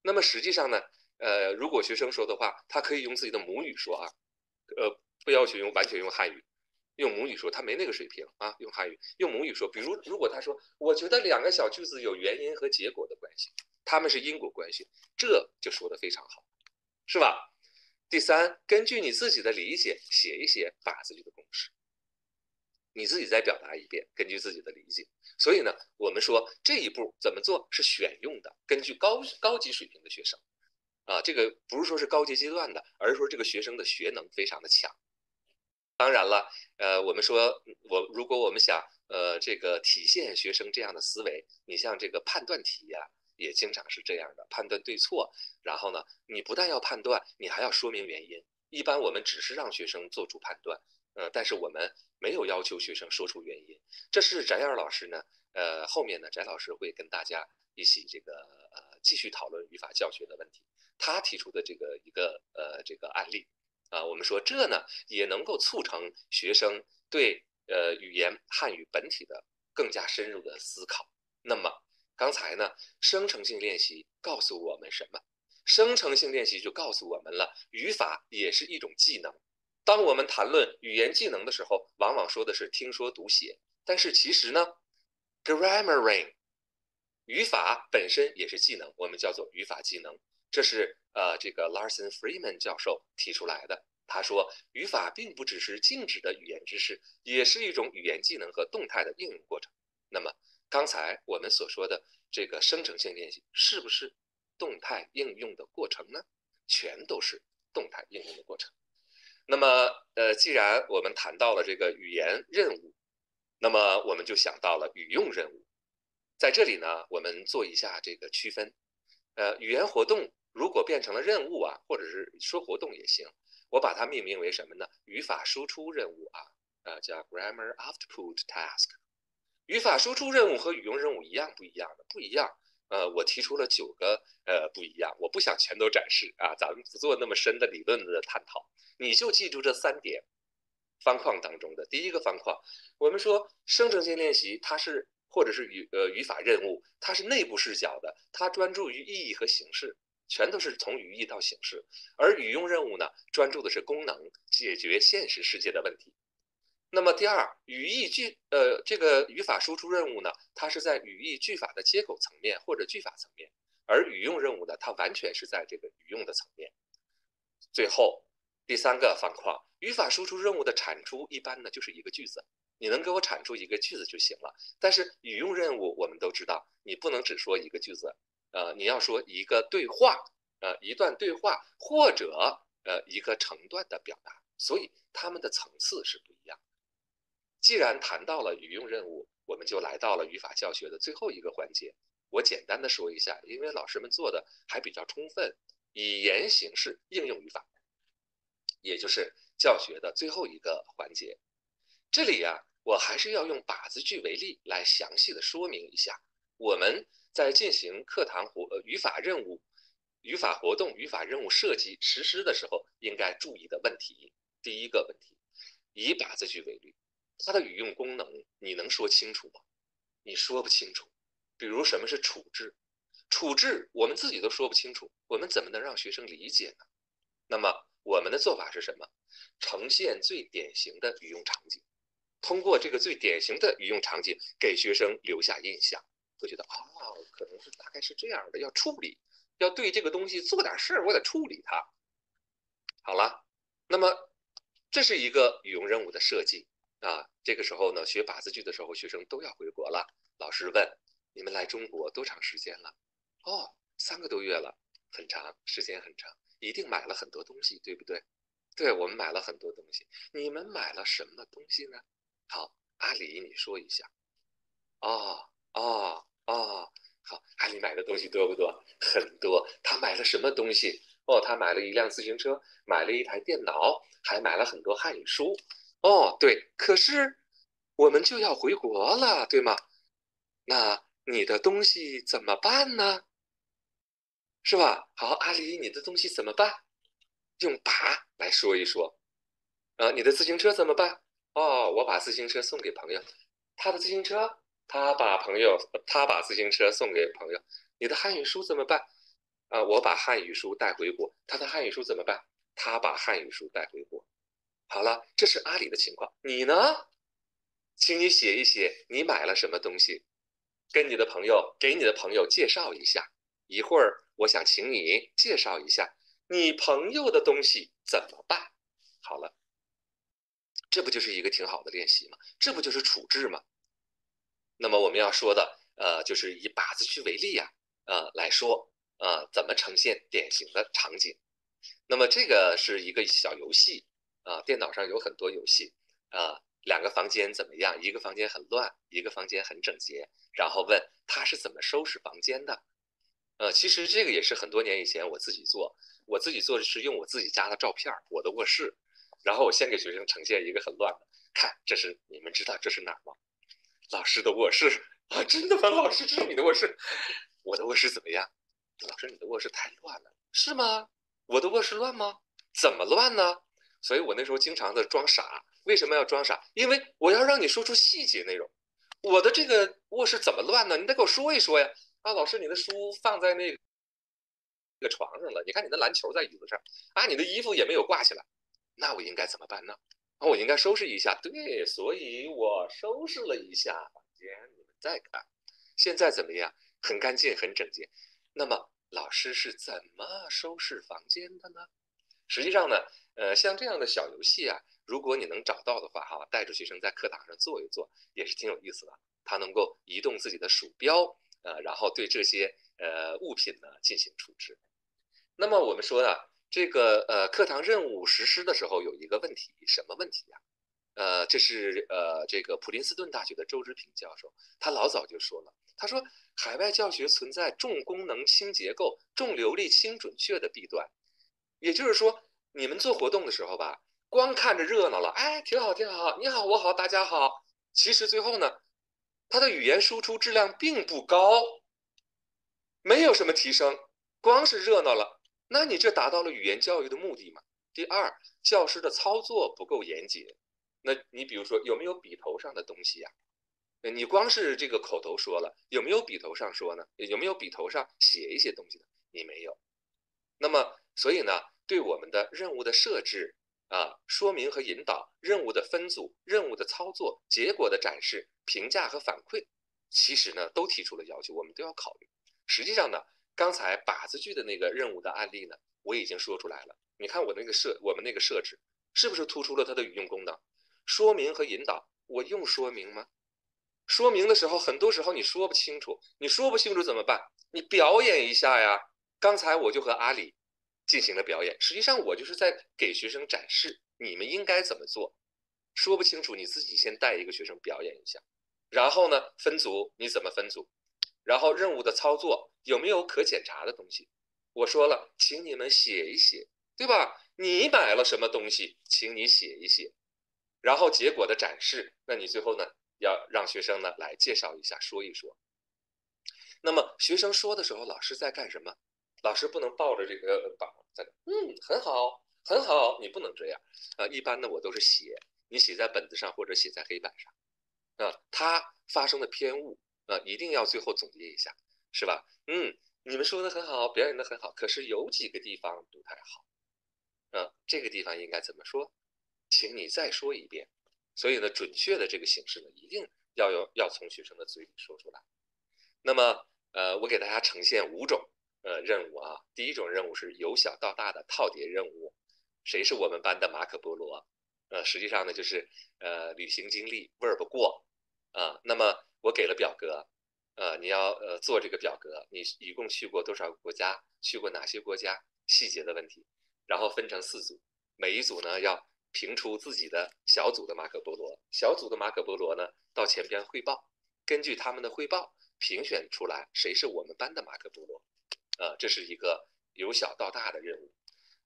那么实际上呢，呃，如果学生说的话，他可以用自己的母语说啊，呃，不要求用完全用汉语，用母语说，他没那个水平啊，用汉语，用母语说。比如，如果他说，我觉得两个小句子有原因和结果的关系，他们是因果关系，这就说的非常好，是吧？第三，根据你自己的理解写一写把字句的公式。你自己再表达一遍，根据自己的理解。所以呢，我们说这一步怎么做是选用的，根据高高级水平的学生，啊，这个不是说是高级阶段的，而是说这个学生的学能非常的强。当然了，呃，我们说我如果我们想呃这个体现学生这样的思维，你像这个判断题呀，也经常是这样的，判断对错。然后呢，你不但要判断，你还要说明原因。一般我们只是让学生做出判断。呃，但是我们没有要求学生说出原因，这是翟燕老师呢。呃，后面呢，翟老师会跟大家一起这个呃继续讨论语法教学的问题。他提出的这个一个呃这个案例啊，我们说这呢也能够促成学生对呃语言汉语本体的更加深入的思考。那么刚才呢，生成性练习告诉我们什么？生成性练习就告诉我们了，语法也是一种技能。当我们谈论语言技能的时候，往往说的是听说读写，但是其实呢，grammaring，语法本身也是技能，我们叫做语法技能。这是呃这个 Larson Freeman 教授提出来的。他说，语法并不只是静止的语言知识，也是一种语言技能和动态的应用过程。那么刚才我们所说的这个生成性练习，是不是动态应用的过程呢？全都是动态应用的过程。那么，呃，既然我们谈到了这个语言任务，那么我们就想到了语用任务。在这里呢，我们做一下这个区分。呃，语言活动如果变成了任务啊，或者是说活动也行，我把它命名为什么呢？语法输出任务啊，呃，叫 grammar output task。语法输出任务和语用任务一样不一样的？不一样。呃，我提出了九个呃不一样，我不想全都展示啊，咱们不做那么深的理论的探讨，你就记住这三点方框当中的第一个方框。我们说生成性练习，它是或者是语呃语法任务，它是内部视角的，它专注于意义和形式，全都是从语义到形式，而语用任务呢，专注的是功能，解决现实世界的问题。那么第二，语义句呃，这个语法输出任务呢，它是在语义句法的接口层面或者句法层面，而语用任务呢，它完全是在这个语用的层面。最后第三个方框，语法输出任务的产出一般呢就是一个句子，你能给我产出一个句子就行了。但是语用任务我们都知道，你不能只说一个句子，呃，你要说一个对话，呃，一段对话或者呃一个成段的表达，所以它们的层次是不一样。既然谈到了语用任务，我们就来到了语法教学的最后一个环节。我简单的说一下，因为老师们做的还比较充分，以言形式应用语法，也就是教学的最后一个环节。这里呀，我还是要用把字句为例来详细的说明一下我们在进行课堂活呃语法任务、语法活动、语法任务设计实施的时候应该注意的问题。第一个问题，以把字句为例。它的语用功能你能说清楚吗？你说不清楚。比如什么是处置？处置我们自己都说不清楚，我们怎么能让学生理解呢？那么我们的做法是什么？呈现最典型的语用场景，通过这个最典型的语用场景给学生留下印象，会觉得哦，可能是大概是这样的，要处理，要对这个东西做点事儿，我得处理它。好了，那么这是一个语用任务的设计。啊，这个时候呢，学八字句的时候，学生都要回国了。老师问：“你们来中国多长时间了？”哦，三个多月了，很长时间，很长，一定买了很多东西，对不对？对，我们买了很多东西。你们买了什么东西呢？好，阿里，你说一下。哦哦哦，好，阿里买的东西多不多？很多。他买了什么东西？哦，他买了一辆自行车，买了一台电脑，还买了很多汉语书。哦，对，可是我们就要回国了，对吗？那你的东西怎么办呢？是吧？好，阿里，你的东西怎么办？用“把”来说一说。啊，你的自行车怎么办？哦，我把自行车送给朋友，他的自行车他把朋友，他把自行车送给朋友，你的汉语书怎么办？啊，我把汉语书带回国，他的汉语书怎么办？他把汉语书带回国。好了，这是阿里的情况，你呢？请你写一写你买了什么东西，跟你的朋友，给你的朋友介绍一下。一会儿，我想请你介绍一下你朋友的东西怎么办？好了，这不就是一个挺好的练习吗？这不就是处置吗？那么我们要说的，呃，就是以靶子区为例呀，呃来说，呃，怎么呈现典型的场景？那么这个是一个小游戏啊，电脑上有很多游戏啊。两个房间怎么样？一个房间很乱，一个房间很整洁。然后问他是怎么收拾房间的？呃，其实这个也是很多年以前我自己做，我自己做的是用我自己家的照片，我的卧室，然后我先给学生呈现一个很乱的，看这是你们知道这是哪儿吗？老师的卧室啊，真的吗？老师这是你的卧室？我的卧室怎么样？老师你的卧室太乱了，是吗？我的卧室乱吗？怎么乱呢？所以我那时候经常的装傻。为什么要装傻？因为我要让你说出细节内容。我的这个卧室怎么乱呢？你得给我说一说呀！啊，老师，你的书放在那个床上了。你看你的篮球在椅子上啊，你的衣服也没有挂起来。那我应该怎么办呢？啊，我应该收拾一下。对，所以我收拾了一下房间。你们再看，现在怎么样？很干净，很整洁。那么老师是怎么收拾房间的呢？实际上呢，呃，像这样的小游戏啊。如果你能找到的话，哈，带着学生在课堂上做一做，也是挺有意思的。他能够移动自己的鼠标，呃，然后对这些呃物品呢进行处置。那么我们说呢，这个呃课堂任务实施的时候有一个问题，什么问题呀？呃，这是呃这个普林斯顿大学的周志平教授，他老早就说了，他说海外教学存在重功能轻结构、重流利轻准确的弊端，也就是说，你们做活动的时候吧。光看着热闹了，哎，挺好，挺好，你好，我好，大家好。其实最后呢，他的语言输出质量并不高，没有什么提升，光是热闹了，那你这达到了语言教育的目的吗？第二，教师的操作不够严谨。那你比如说，有没有笔头上的东西呀？你光是这个口头说了，有没有笔头上说呢？有没有笔头上写一些东西呢？你没有。那么，所以呢，对我们的任务的设置。啊，说明和引导任务的分组、任务的操作、结果的展示、评价和反馈，其实呢都提出了要求，我们都要考虑。实际上呢，刚才靶子句的那个任务的案例呢，我已经说出来了。你看我那个设，我们那个设置是不是突出了它的语用功能？说明和引导，我用说明吗？说明的时候，很多时候你说不清楚，你说不清楚怎么办？你表演一下呀。刚才我就和阿里。进行了表演，实际上我就是在给学生展示你们应该怎么做。说不清楚，你自己先带一个学生表演一下，然后呢分组你怎么分组，然后任务的操作有没有可检查的东西？我说了，请你们写一写，对吧？你买了什么东西，请你写一写，然后结果的展示，那你最后呢要让学生呢来介绍一下，说一说。那么学生说的时候，老师在干什么？老师不能抱着这个榜在，嗯，很好，很好，你不能这样啊。一般呢，我都是写，你写在本子上或者写在黑板上，啊，他发生的偏误啊，一定要最后总结一下，是吧？嗯，你们说的很好，表演的很好，可是有几个地方不太好，嗯，这个地方应该怎么说？请你再说一遍。所以呢，准确的这个形式呢，一定要有要从学生的嘴里说出来。那么，呃，我给大家呈现五种。呃，任务啊，第一种任务是由小到大的套叠任务。谁是我们班的马可波罗？呃，实际上呢，就是呃旅行经历 verb 过啊。那么我给了表格，呃，你要呃做这个表格，你一共去过多少个国家？去过哪些国家？细节的问题，然后分成四组，每一组呢要评出自己的小组的马可波罗，小组的马可波罗呢到前边汇报，根据他们的汇报评选出来谁是我们班的马可波罗。呃，这是一个由小到大的任务，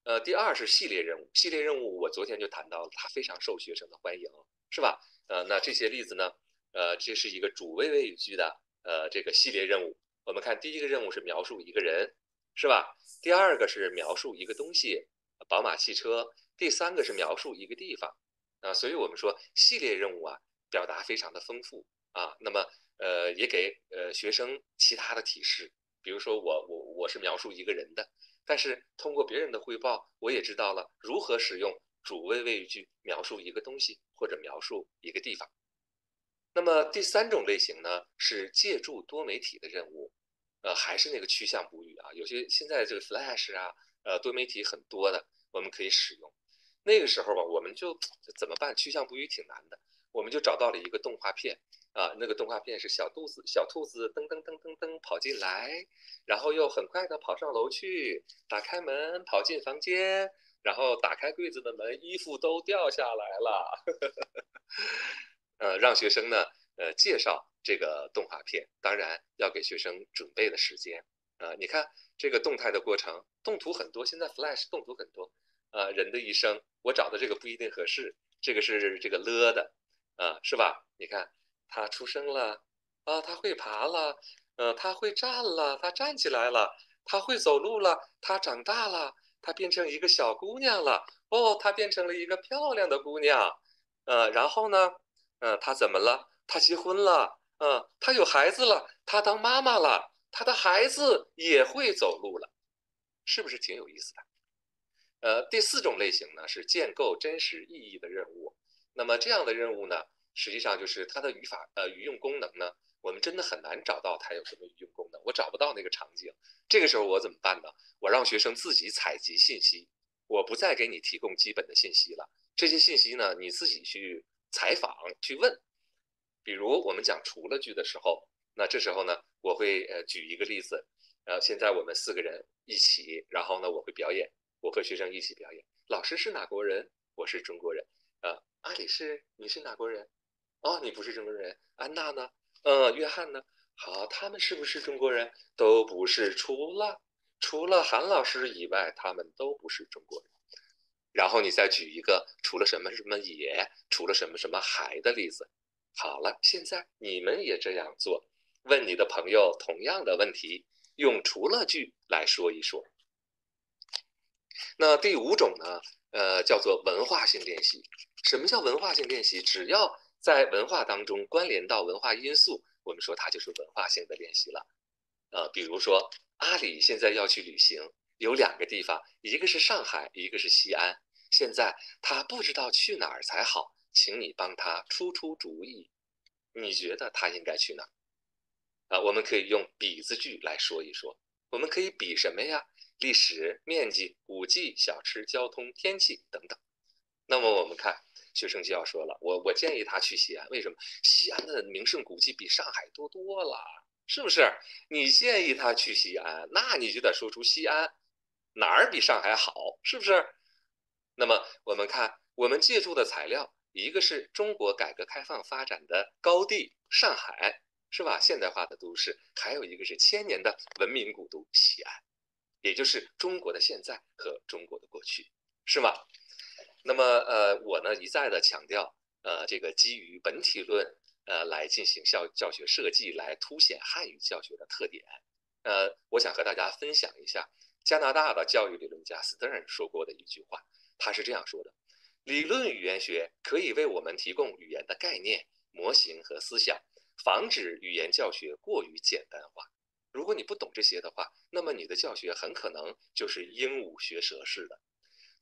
呃，第二是系列任务。系列任务我昨天就谈到了，它非常受学生的欢迎，是吧？呃，那这些例子呢？呃，这是一个主谓谓语句的呃这个系列任务。我们看第一个任务是描述一个人，是吧？第二个是描述一个东西，宝马汽车。第三个是描述一个地方，啊，所以我们说系列任务啊，表达非常的丰富啊。那么呃，也给呃学生其他的提示，比如说我我我是描述一个人的，但是通过别人的汇报，我也知道了如何使用主谓谓语句描述一个东西或者描述一个地方。那么第三种类型呢，是借助多媒体的任务，呃，还是那个趋向补语啊，有些现在这个 Flash 啊，呃，多媒体很多的，我们可以使用。那个时候吧，我们就怎么办？趋向补语挺难的，我们就找到了一个动画片啊，那个动画片是小兔子，小兔子噔噔噔噔噔跑进来，然后又很快的跑上楼去，打开门跑进房间，然后打开柜子的门，衣服都掉下来了。<laughs> 呃，让学生呢，呃，介绍这个动画片，当然要给学生准备的时间。呃，你看这个动态的过程，动图很多，现在 Flash 动图很多。呃，人的一生，我找的这个不一定合适，这个是这个了的，啊，是吧？你看他出生了，啊，他会爬了，呃，他会站了，他站起来了，他会走路了，他长大了，他变成一个小姑娘了，哦，他变成了一个漂亮的姑娘，呃，然后呢？嗯，他怎么了？他结婚了，嗯，他有孩子了，他当妈妈了，他的孩子也会走路了，是不是挺有意思的？呃，第四种类型呢是建构真实意义的任务。那么这样的任务呢，实际上就是它的语法呃语用功能呢，我们真的很难找到它有什么语用功能，我找不到那个场景。这个时候我怎么办呢？我让学生自己采集信息，我不再给你提供基本的信息了，这些信息呢你自己去。采访去问，比如我们讲除了句的时候，那这时候呢，我会呃举一个例子，呃，现在我们四个人一起，然后呢，我会表演，我和学生一起表演。老师是哪国人？我是中国人。呃，阿里是你是哪国人？哦，你不是中国人。安娜呢？呃，约翰呢？好，他们是不是中国人？都不是，除了除了韩老师以外，他们都不是中国人。然后你再举一个除了什么什么也，除了什么什么还的例子。好了，现在你们也这样做，问你的朋友同样的问题，用除了句来说一说。那第五种呢？呃，叫做文化性练习。什么叫文化性练习？只要在文化当中关联到文化因素，我们说它就是文化性的练习了。呃，比如说阿里现在要去旅行，有两个地方，一个是上海，一个是西安。现在他不知道去哪儿才好，请你帮他出出主意。你觉得他应该去哪儿？啊，我们可以用比字句来说一说。我们可以比什么呀？历史、面积、古迹、小吃、交通、天气等等。那么我们看学生就要说了，我我建议他去西安。为什么？西安的名胜古迹比上海多多了，是不是？你建议他去西安，那你就得说出西安哪儿比上海好，是不是？那么我们看，我们借助的材料，一个是中国改革开放发展的高地上海，是吧？现代化的都市，还有一个是千年的文明古都西安，也就是中国的现在和中国的过去，是吗？那么呃，我呢一再的强调，呃，这个基于本体论，呃，来进行教教学设计，来凸显汉语教学的特点。呃，我想和大家分享一下加拿大的教育理论家 Stern 说过的一句话。他是这样说的：理论语言学可以为我们提供语言的概念、模型和思想，防止语言教学过于简单化。如果你不懂这些的话，那么你的教学很可能就是鹦鹉学舌式的。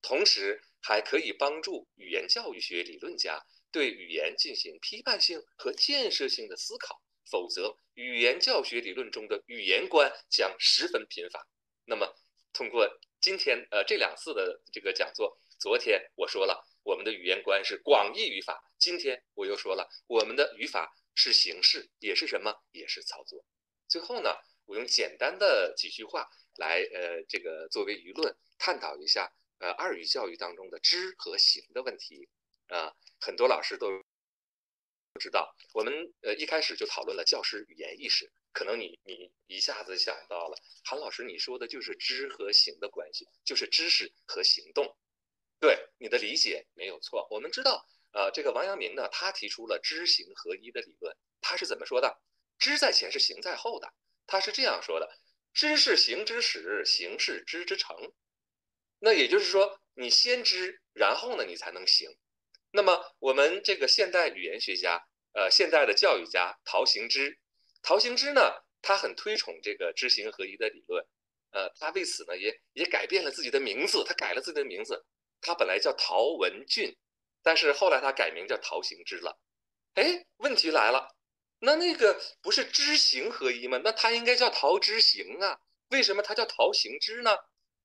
同时，还可以帮助语言教育学理论家对语言进行批判性和建设性的思考。否则，语言教学理论中的语言观将十分贫乏。那么，通过今天呃这两次的这个讲座。昨天我说了，我们的语言观是广义语法。今天我又说了，我们的语法是形式，也是什么？也是操作。最后呢，我用简单的几句话来，呃，这个作为舆论探讨一下，呃，二语教育当中的知和行的问题。啊，很多老师都不知道，我们呃一开始就讨论了教师语言意识，可能你你一下子想到了，韩老师你说的就是知和行的关系，就是知识和行动。对你的理解没有错，我们知道，呃，这个王阳明呢，他提出了知行合一的理论，他是怎么说的？知在前，是行在后的。他是这样说的：知是行之始，行是知之成。那也就是说，你先知，然后呢，你才能行。那么，我们这个现代语言学家，呃，现代的教育家陶行知，陶行知呢，他很推崇这个知行合一的理论，呃，他为此呢也也改变了自己的名字，他改了自己的名字，他本来叫陶文俊，但是后来他改名叫陶行知了。哎，问题来了，那那个不是知行合一吗？那他应该叫陶知行啊，为什么他叫陶行知呢？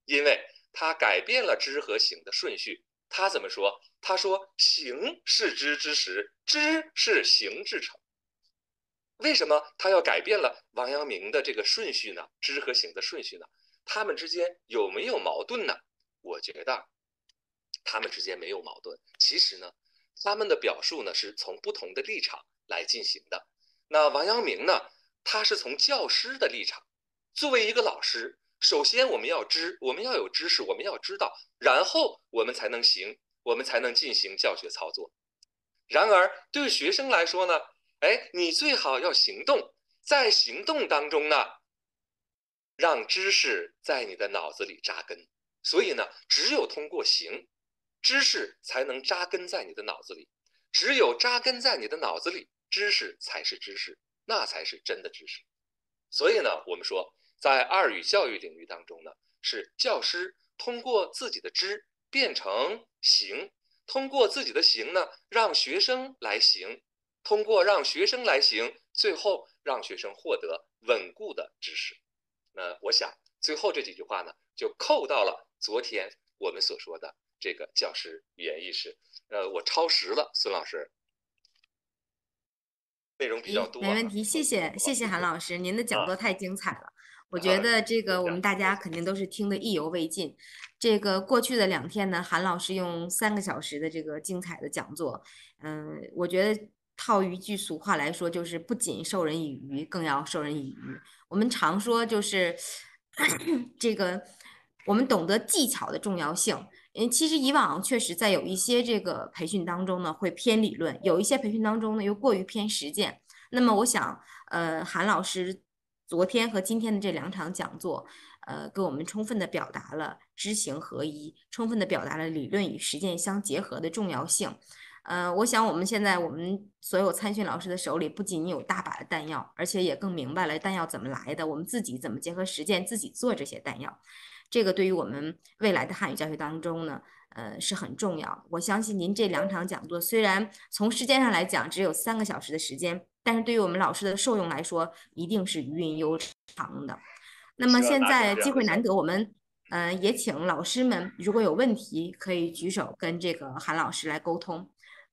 因为他改变了知和行的顺序。他怎么说？他说：“行是知之时，知是行之成。”为什么他要改变了王阳明的这个顺序呢？知和行的顺序呢？他们之间有没有矛盾呢？我觉得他们之间没有矛盾。其实呢，他们的表述呢是从不同的立场来进行的。那王阳明呢，他是从教师的立场，作为一个老师。首先，我们要知，我们要有知识，我们要知道，然后我们才能行，我们才能进行教学操作。然而，对学生来说呢，哎，你最好要行动，在行动当中呢，让知识在你的脑子里扎根。所以呢，只有通过行，知识才能扎根在你的脑子里。只有扎根在你的脑子里，知识才是知识，那才是真的知识。所以呢，我们说。在二语教育领域当中呢，是教师通过自己的知变成行，通过自己的行呢，让学生来行，通过让学生来行，最后让学生获得稳固的知识。那我想最后这几句话呢，就扣到了昨天我们所说的这个教师语言意识。呃，我超时了，孙老师，内容比较多，没问题，谢谢谢谢韩老师，您的讲座太精彩了。我觉得这个我们大家肯定都是听得意犹未尽。这个过去的两天呢，韩老师用三个小时的这个精彩的讲座，嗯，我觉得套一句俗话来说，就是不仅授人以鱼，更要授人以渔。我们常说就是 <coughs> 这个，我们懂得技巧的重要性。嗯，其实以往确实在有一些这个培训当中呢，会偏理论；有一些培训当中呢，又过于偏实践。那么我想，呃，韩老师。昨天和今天的这两场讲座，呃，给我们充分的表达了知行合一，充分的表达了理论与实践相结合的重要性。呃，我想我们现在我们所有参训老师的手里不仅有大把的弹药，而且也更明白了弹药怎么来的，我们自己怎么结合实践，自己做这些弹药。这个对于我们未来的汉语教学当中呢，呃，是很重要。我相信您这两场讲座虽然从时间上来讲只有三个小时的时间。但是对于我们老师的受用来说，一定是余韵悠长的。那么现在机会难得，我们呃也请老师们如果有问题可以举手跟这个韩老师来沟通。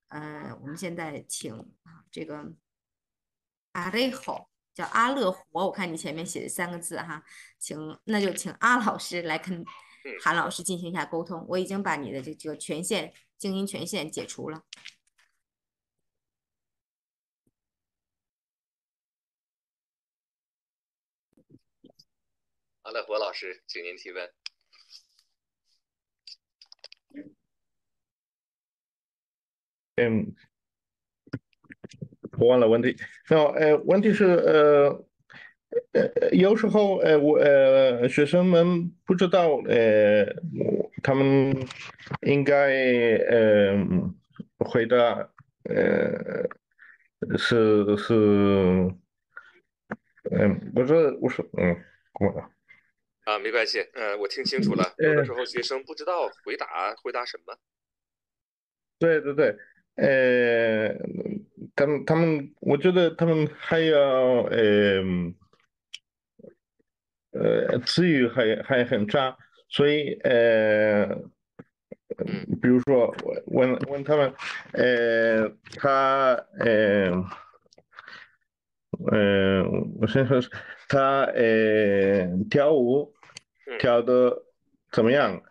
呃，我们现在请啊这个阿雷吼叫阿乐活，我看你前面写的三个字哈，请那就请阿老师来跟韩老师进行一下沟通。我已经把你的这个权限静音权限解除了。阿乐活老师，请您提问。嗯，我忘了问题。那呃，问题是呃呃，有时候呃我呃学生们不知道呃他们应该呃回答呃是是嗯不是我说嗯过了。啊，没关系，呃，我听清楚了。有的时候学生不知道回答回答什么。对对对，呃，他们他们，我觉得他们还要呃呃词语还还很差，所以呃，比如说问问他们，呃，他呃呃，我先说，他呃跳舞。跳的怎么样？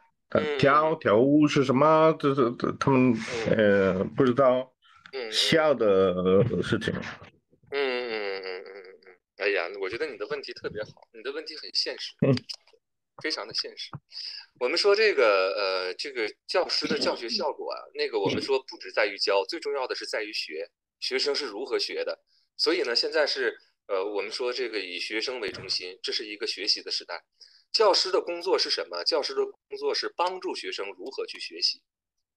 跳跳舞是什么？这是这他们呃不知道笑的 <laughs> 事情。嗯嗯嗯嗯嗯嗯。哎呀，我觉得你的问题特别好，你的问题很现实，非常的现实。我们说这个呃这个教师的教学效果啊，那个我们说不只在于教，最重要的是在于学，学生是如何学的。所以呢，现在是呃我们说这个以学生为中心，这是一个学习的时代。教师的工作是什么？教师的工作是帮助学生如何去学习，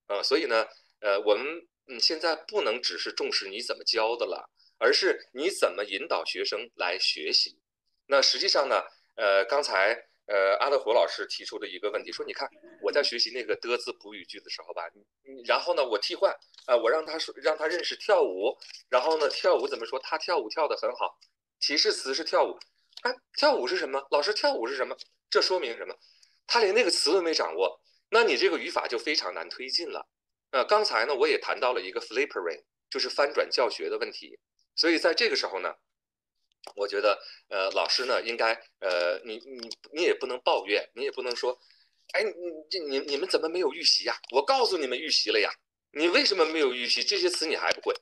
啊，所以呢，呃，我们嗯现在不能只是重视你怎么教的了，而是你怎么引导学生来学习。那实际上呢，呃，刚才呃阿德火老师提出的一个问题，说你看我在学习那个的字补语句的时候吧，然后呢我替换啊，我让他说让他认识跳舞，然后呢跳舞怎么说？他跳舞跳得很好，提示词是跳舞，啊，跳舞是什么？老师跳舞是什么？这说明什么？他连那个词都没掌握，那你这个语法就非常难推进了。呃，刚才呢我也谈到了一个 flipping，就是翻转教学的问题，所以在这个时候呢。我觉得，呃，老师呢，应该，呃，你你你也不能抱怨，你也不能说，哎，你你你们怎么没有预习呀？我告诉你们预习了呀，你为什么没有预习？这些词你还不会？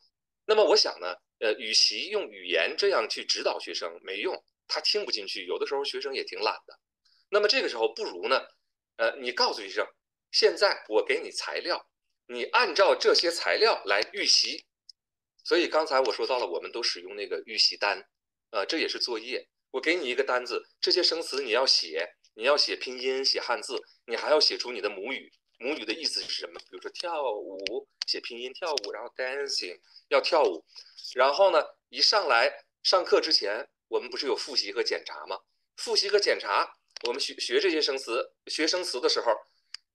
那么我想呢，呃，与其用语言这样去指导学生没用，他听不进去，有的时候学生也挺懒的。那么这个时候不如呢，呃，你告诉学生，现在我给你材料，你按照这些材料来预习。所以刚才我说到了，我们都使用那个预习单。呃，这也是作业。我给你一个单子，这些生词你要写，你要写拼音，写汉字，你还要写出你的母语。母语的意思是什么？比如说跳舞，写拼音跳舞，然后 dancing 要跳舞。然后呢，一上来上课之前，我们不是有复习和检查吗？复习和检查，我们学学这些生词，学生词的时候，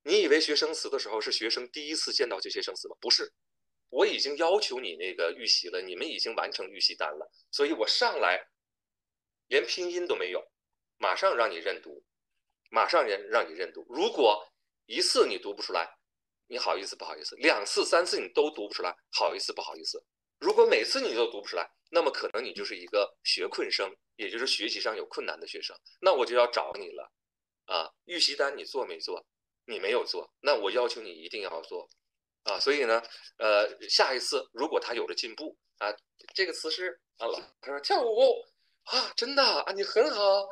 你以为学生词的时候是学生第一次见到这些生词吗？不是。我已经要求你那个预习了，你们已经完成预习单了，所以我上来连拼音都没有，马上让你认读，马上让让你认读。如果一次你读不出来，你好意思不好意思？两次、三次你都读不出来，好意思不好意思？如果每次你都读不出来，那么可能你就是一个学困生，也就是学习上有困难的学生，那我就要找你了。啊，预习单你做没做？你没有做，那我要求你一定要做。啊，所以呢，呃，下一次如果他有了进步啊，这个词是啊，他说跳舞啊，真的啊，你很好，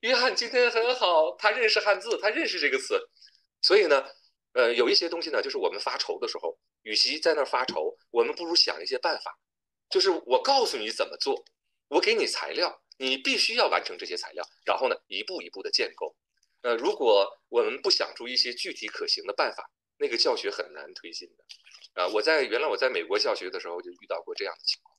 约翰今天很好，他认识汉字，他认识这个词，所以呢，呃，有一些东西呢，就是我们发愁的时候，与其在那发愁，我们不如想一些办法，就是我告诉你怎么做，我给你材料，你必须要完成这些材料，然后呢，一步一步的建构。呃，如果我们不想出一些具体可行的办法。那个教学很难推进的，啊，我在原来我在美国教学的时候就遇到过这样的情况，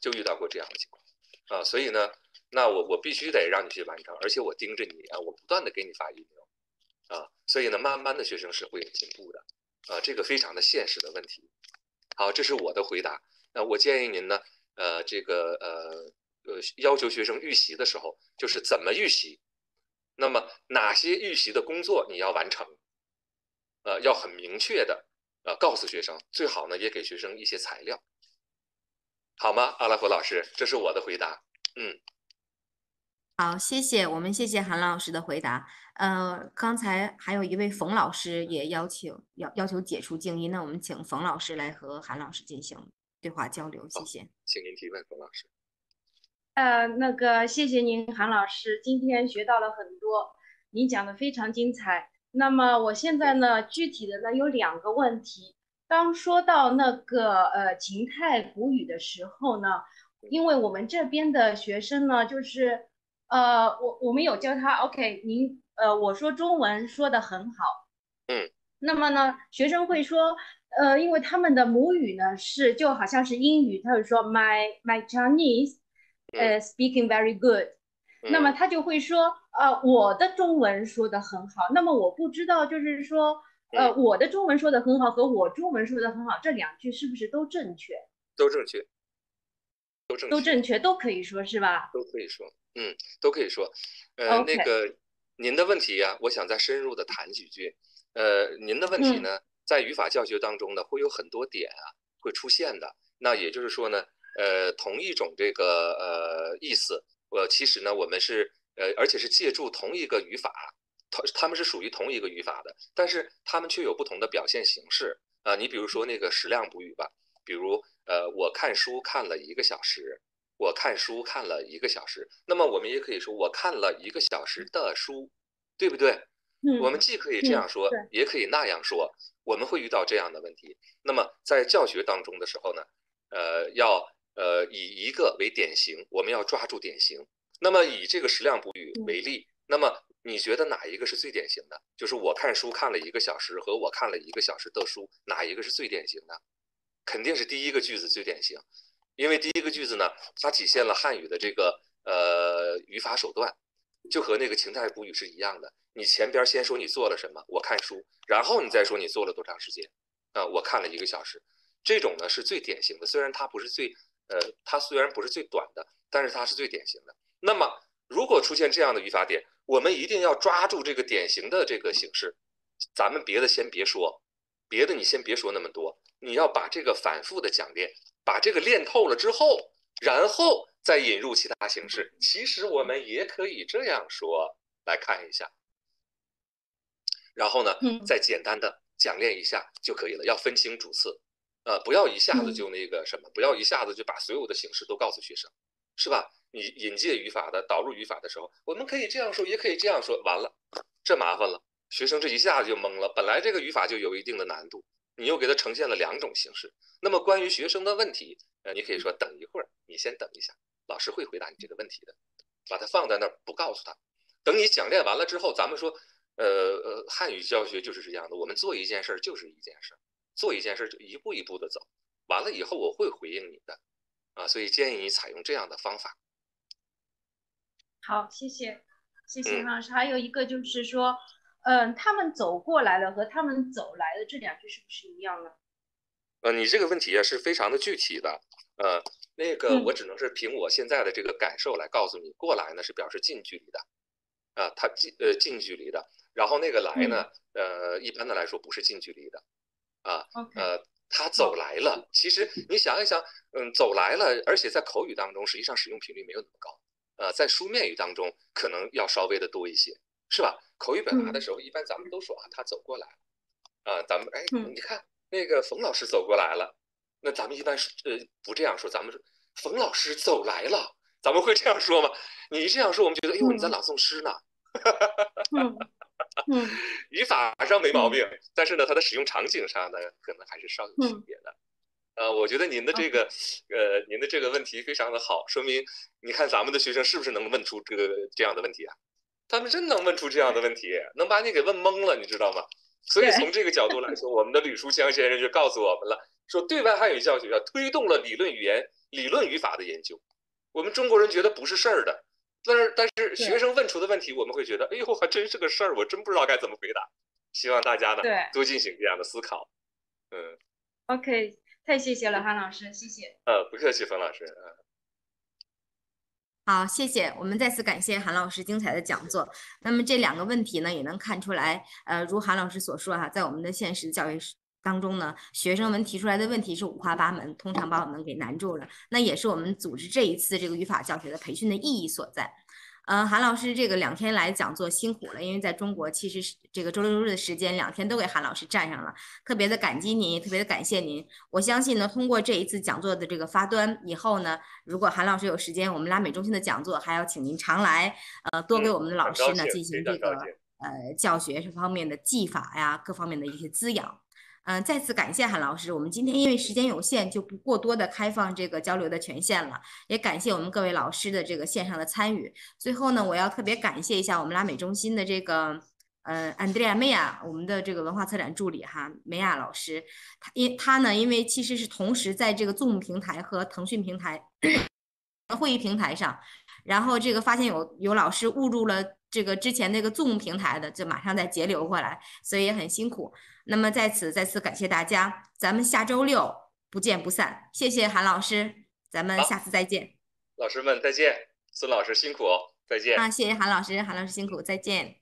就遇到过这样的情况，啊，所以呢，那我我必须得让你去完成，而且我盯着你啊，我不断的给你发 email，啊，所以呢，慢慢的学生是会有进步的，啊，这个非常的现实的问题。好，这是我的回答。那我建议您呢，呃，这个呃呃要求学生预习的时候，就是怎么预习，那么哪些预习的工作你要完成。呃，要很明确的，呃，告诉学生，最好呢也给学生一些材料，好吗？阿拉伯老师，这是我的回答。嗯，好，谢谢，我们谢谢韩老师的回答。呃，刚才还有一位冯老师也邀请要要求解除静音，那我们请冯老师来和韩老师进行对话交流，谢谢。请您提问，冯老师。呃，那个谢谢您，韩老师，今天学到了很多，您讲的非常精彩。那么我现在呢，具体的呢有两个问题。当说到那个呃情态补语的时候呢，因为我们这边的学生呢，就是呃我我们有教他，OK，您呃我说中文说的很好，嗯，那么呢学生会说，呃因为他们的母语呢是就好像是英语，他会说 My my Chinese，呃 speaking very good。那么他就会说，呃，我的中文说的很好。那么我不知道，就是说，呃，我的中文说的很好和我中文说的很好这两句是不是都正确？都正确，都正都正确，都可以说是吧？都可以说，嗯，都可以说。呃，那个您的问题呀，我想再深入的谈几句。呃，您的问题呢，在语法教学当中呢，会有很多点啊会出现的。那也就是说呢，呃，同一种这个呃意思。我其实呢，我们是呃，而且是借助同一个语法，它他们是属于同一个语法的，但是他们却有不同的表现形式啊。你比如说那个矢量补语吧，比如呃，我看书看了一个小时，我看书看了一个小时，那么我们也可以说我看了一个小时的书，对不对？嗯，我们既可以这样说，也可以那样说，我们会遇到这样的问题。那么在教学当中的时候呢，呃，要。呃，以一个为典型，我们要抓住典型。那么以这个矢量补语为例，那么你觉得哪一个是最典型的？就是我看书看了一个小时和我看了一个小时的书，哪一个是最典型的？肯定是第一个句子最典型，因为第一个句子呢，它体现了汉语的这个呃语法手段，就和那个情态补语是一样的。你前边先说你做了什么，我看书，然后你再说你做了多长时间，啊，我看了一个小时。这种呢是最典型的，虽然它不是最呃，它虽然不是最短的，但是它是最典型的。那么如果出现这样的语法点，我们一定要抓住这个典型的这个形式。咱们别的先别说，别的你先别说那么多，你要把这个反复的讲练，把这个练透了之后，然后再引入其他形式。其实我们也可以这样说，来看一下，然后呢，再简单的讲练一下就可以了。要分清主次，呃，不要一下子就那个什么，不要一下子就把所有的形式都告诉学生，是吧？你引介语法的导入语法的时候，我们可以这样说，也可以这样说，完了，这麻烦了。学生这一下子就懵了，本来这个语法就有一定的难度，你又给他呈现了两种形式。那么关于学生的问题，呃，你可以说等一会儿，你先等一下，老师会回答你这个问题的。把它放在那儿，不告诉他。等你讲练完了之后，咱们说，呃呃，汉语教学就是这样的，我们做一件事儿就是一件事儿，做一件事儿就一步一步的走。完了以后我会回应你的，啊，所以建议你采用这样的方法。好，谢谢，谢谢老师。还有一个就是说。嗯，他们走过来了和他们走来的这两句是不是一样呢？呃，你这个问题啊是非常的具体的，呃，那个我只能是凭我现在的这个感受来告诉你，过来呢是表示近距离的，啊，它近呃近距离的，然后那个来呢，呃，一般的来说不是近距离的，啊，呃，他走来了，其实你想一想，嗯，走来了，而且在口语当中实际上使用频率没有那么高，呃，在书面语当中可能要稍微的多一些，是吧？口语表达的时候，一般咱们都说啊，他走过来了，啊，咱们哎，你看那个冯老师走过来了，那咱们一般是呃不这样说，咱们说冯老师走来了，咱们会这样说吗？你这样说，我们觉得哎呦你在朗诵诗呢，<laughs> <laughs> 语法上没毛病，但是呢，它的使用场景上呢，可能还是稍有区别的。呃，我觉得您的这个呃您的这个问题非常的好，说明你看咱们的学生是不是能问出这个这样的问题啊？他们真能问出这样的问题，能把你给问懵了，你知道吗？所以从这个角度来说，我们的吕书香先生就告诉我们了，说对外汉语教学啊，推动了理论语言、理论语法的研究。我们中国人觉得不是事儿的，但是但是学生问出的问题，我们会觉得，哎呦，还真是个事儿，我真不知道该怎么回答。希望大家呢，多进行这样的思考。嗯，OK，太谢谢了，韩老师，谢谢。呃，不客气，冯老师。嗯。好，谢谢。我们再次感谢韩老师精彩的讲座。那么这两个问题呢，也能看出来，呃，如韩老师所说哈，在我们的现实教育当中呢，学生们提出来的问题是五花八门，通常把我们给难住了。那也是我们组织这一次这个语法教学的培训的意义所在。呃，韩老师这个两天来讲座辛苦了，因为在中国其实是这个周六周日的时间，两天都给韩老师占上了，特别的感激您，也特别的感谢您。我相信呢，通过这一次讲座的这个发端，以后呢，如果韩老师有时间，我们拉美中心的讲座还要请您常来，呃，多给我们的老师呢进行这个呃教学方面的技法呀，各方面的一些滋养。嗯，再次感谢韩老师。我们今天因为时间有限，就不过多的开放这个交流的权限了。也感谢我们各位老师的这个线上的参与。最后呢，我要特别感谢一下我们拉美中心的这个呃，Andrea Maya，，我们的这个文化策展助理哈梅亚老师。他因他呢，因为其实是同时在这个 Zoom 平台和腾讯平台 <coughs> 会议平台上，然后这个发现有有老师误入了这个之前那个 Zoom 平台的，就马上再截流过来，所以也很辛苦。那么在此再次感谢大家，咱们下周六不见不散。谢谢韩老师，咱们下次再见。老师们再见，孙老师辛苦，再见。啊，谢谢韩老师，韩老师辛苦，再见。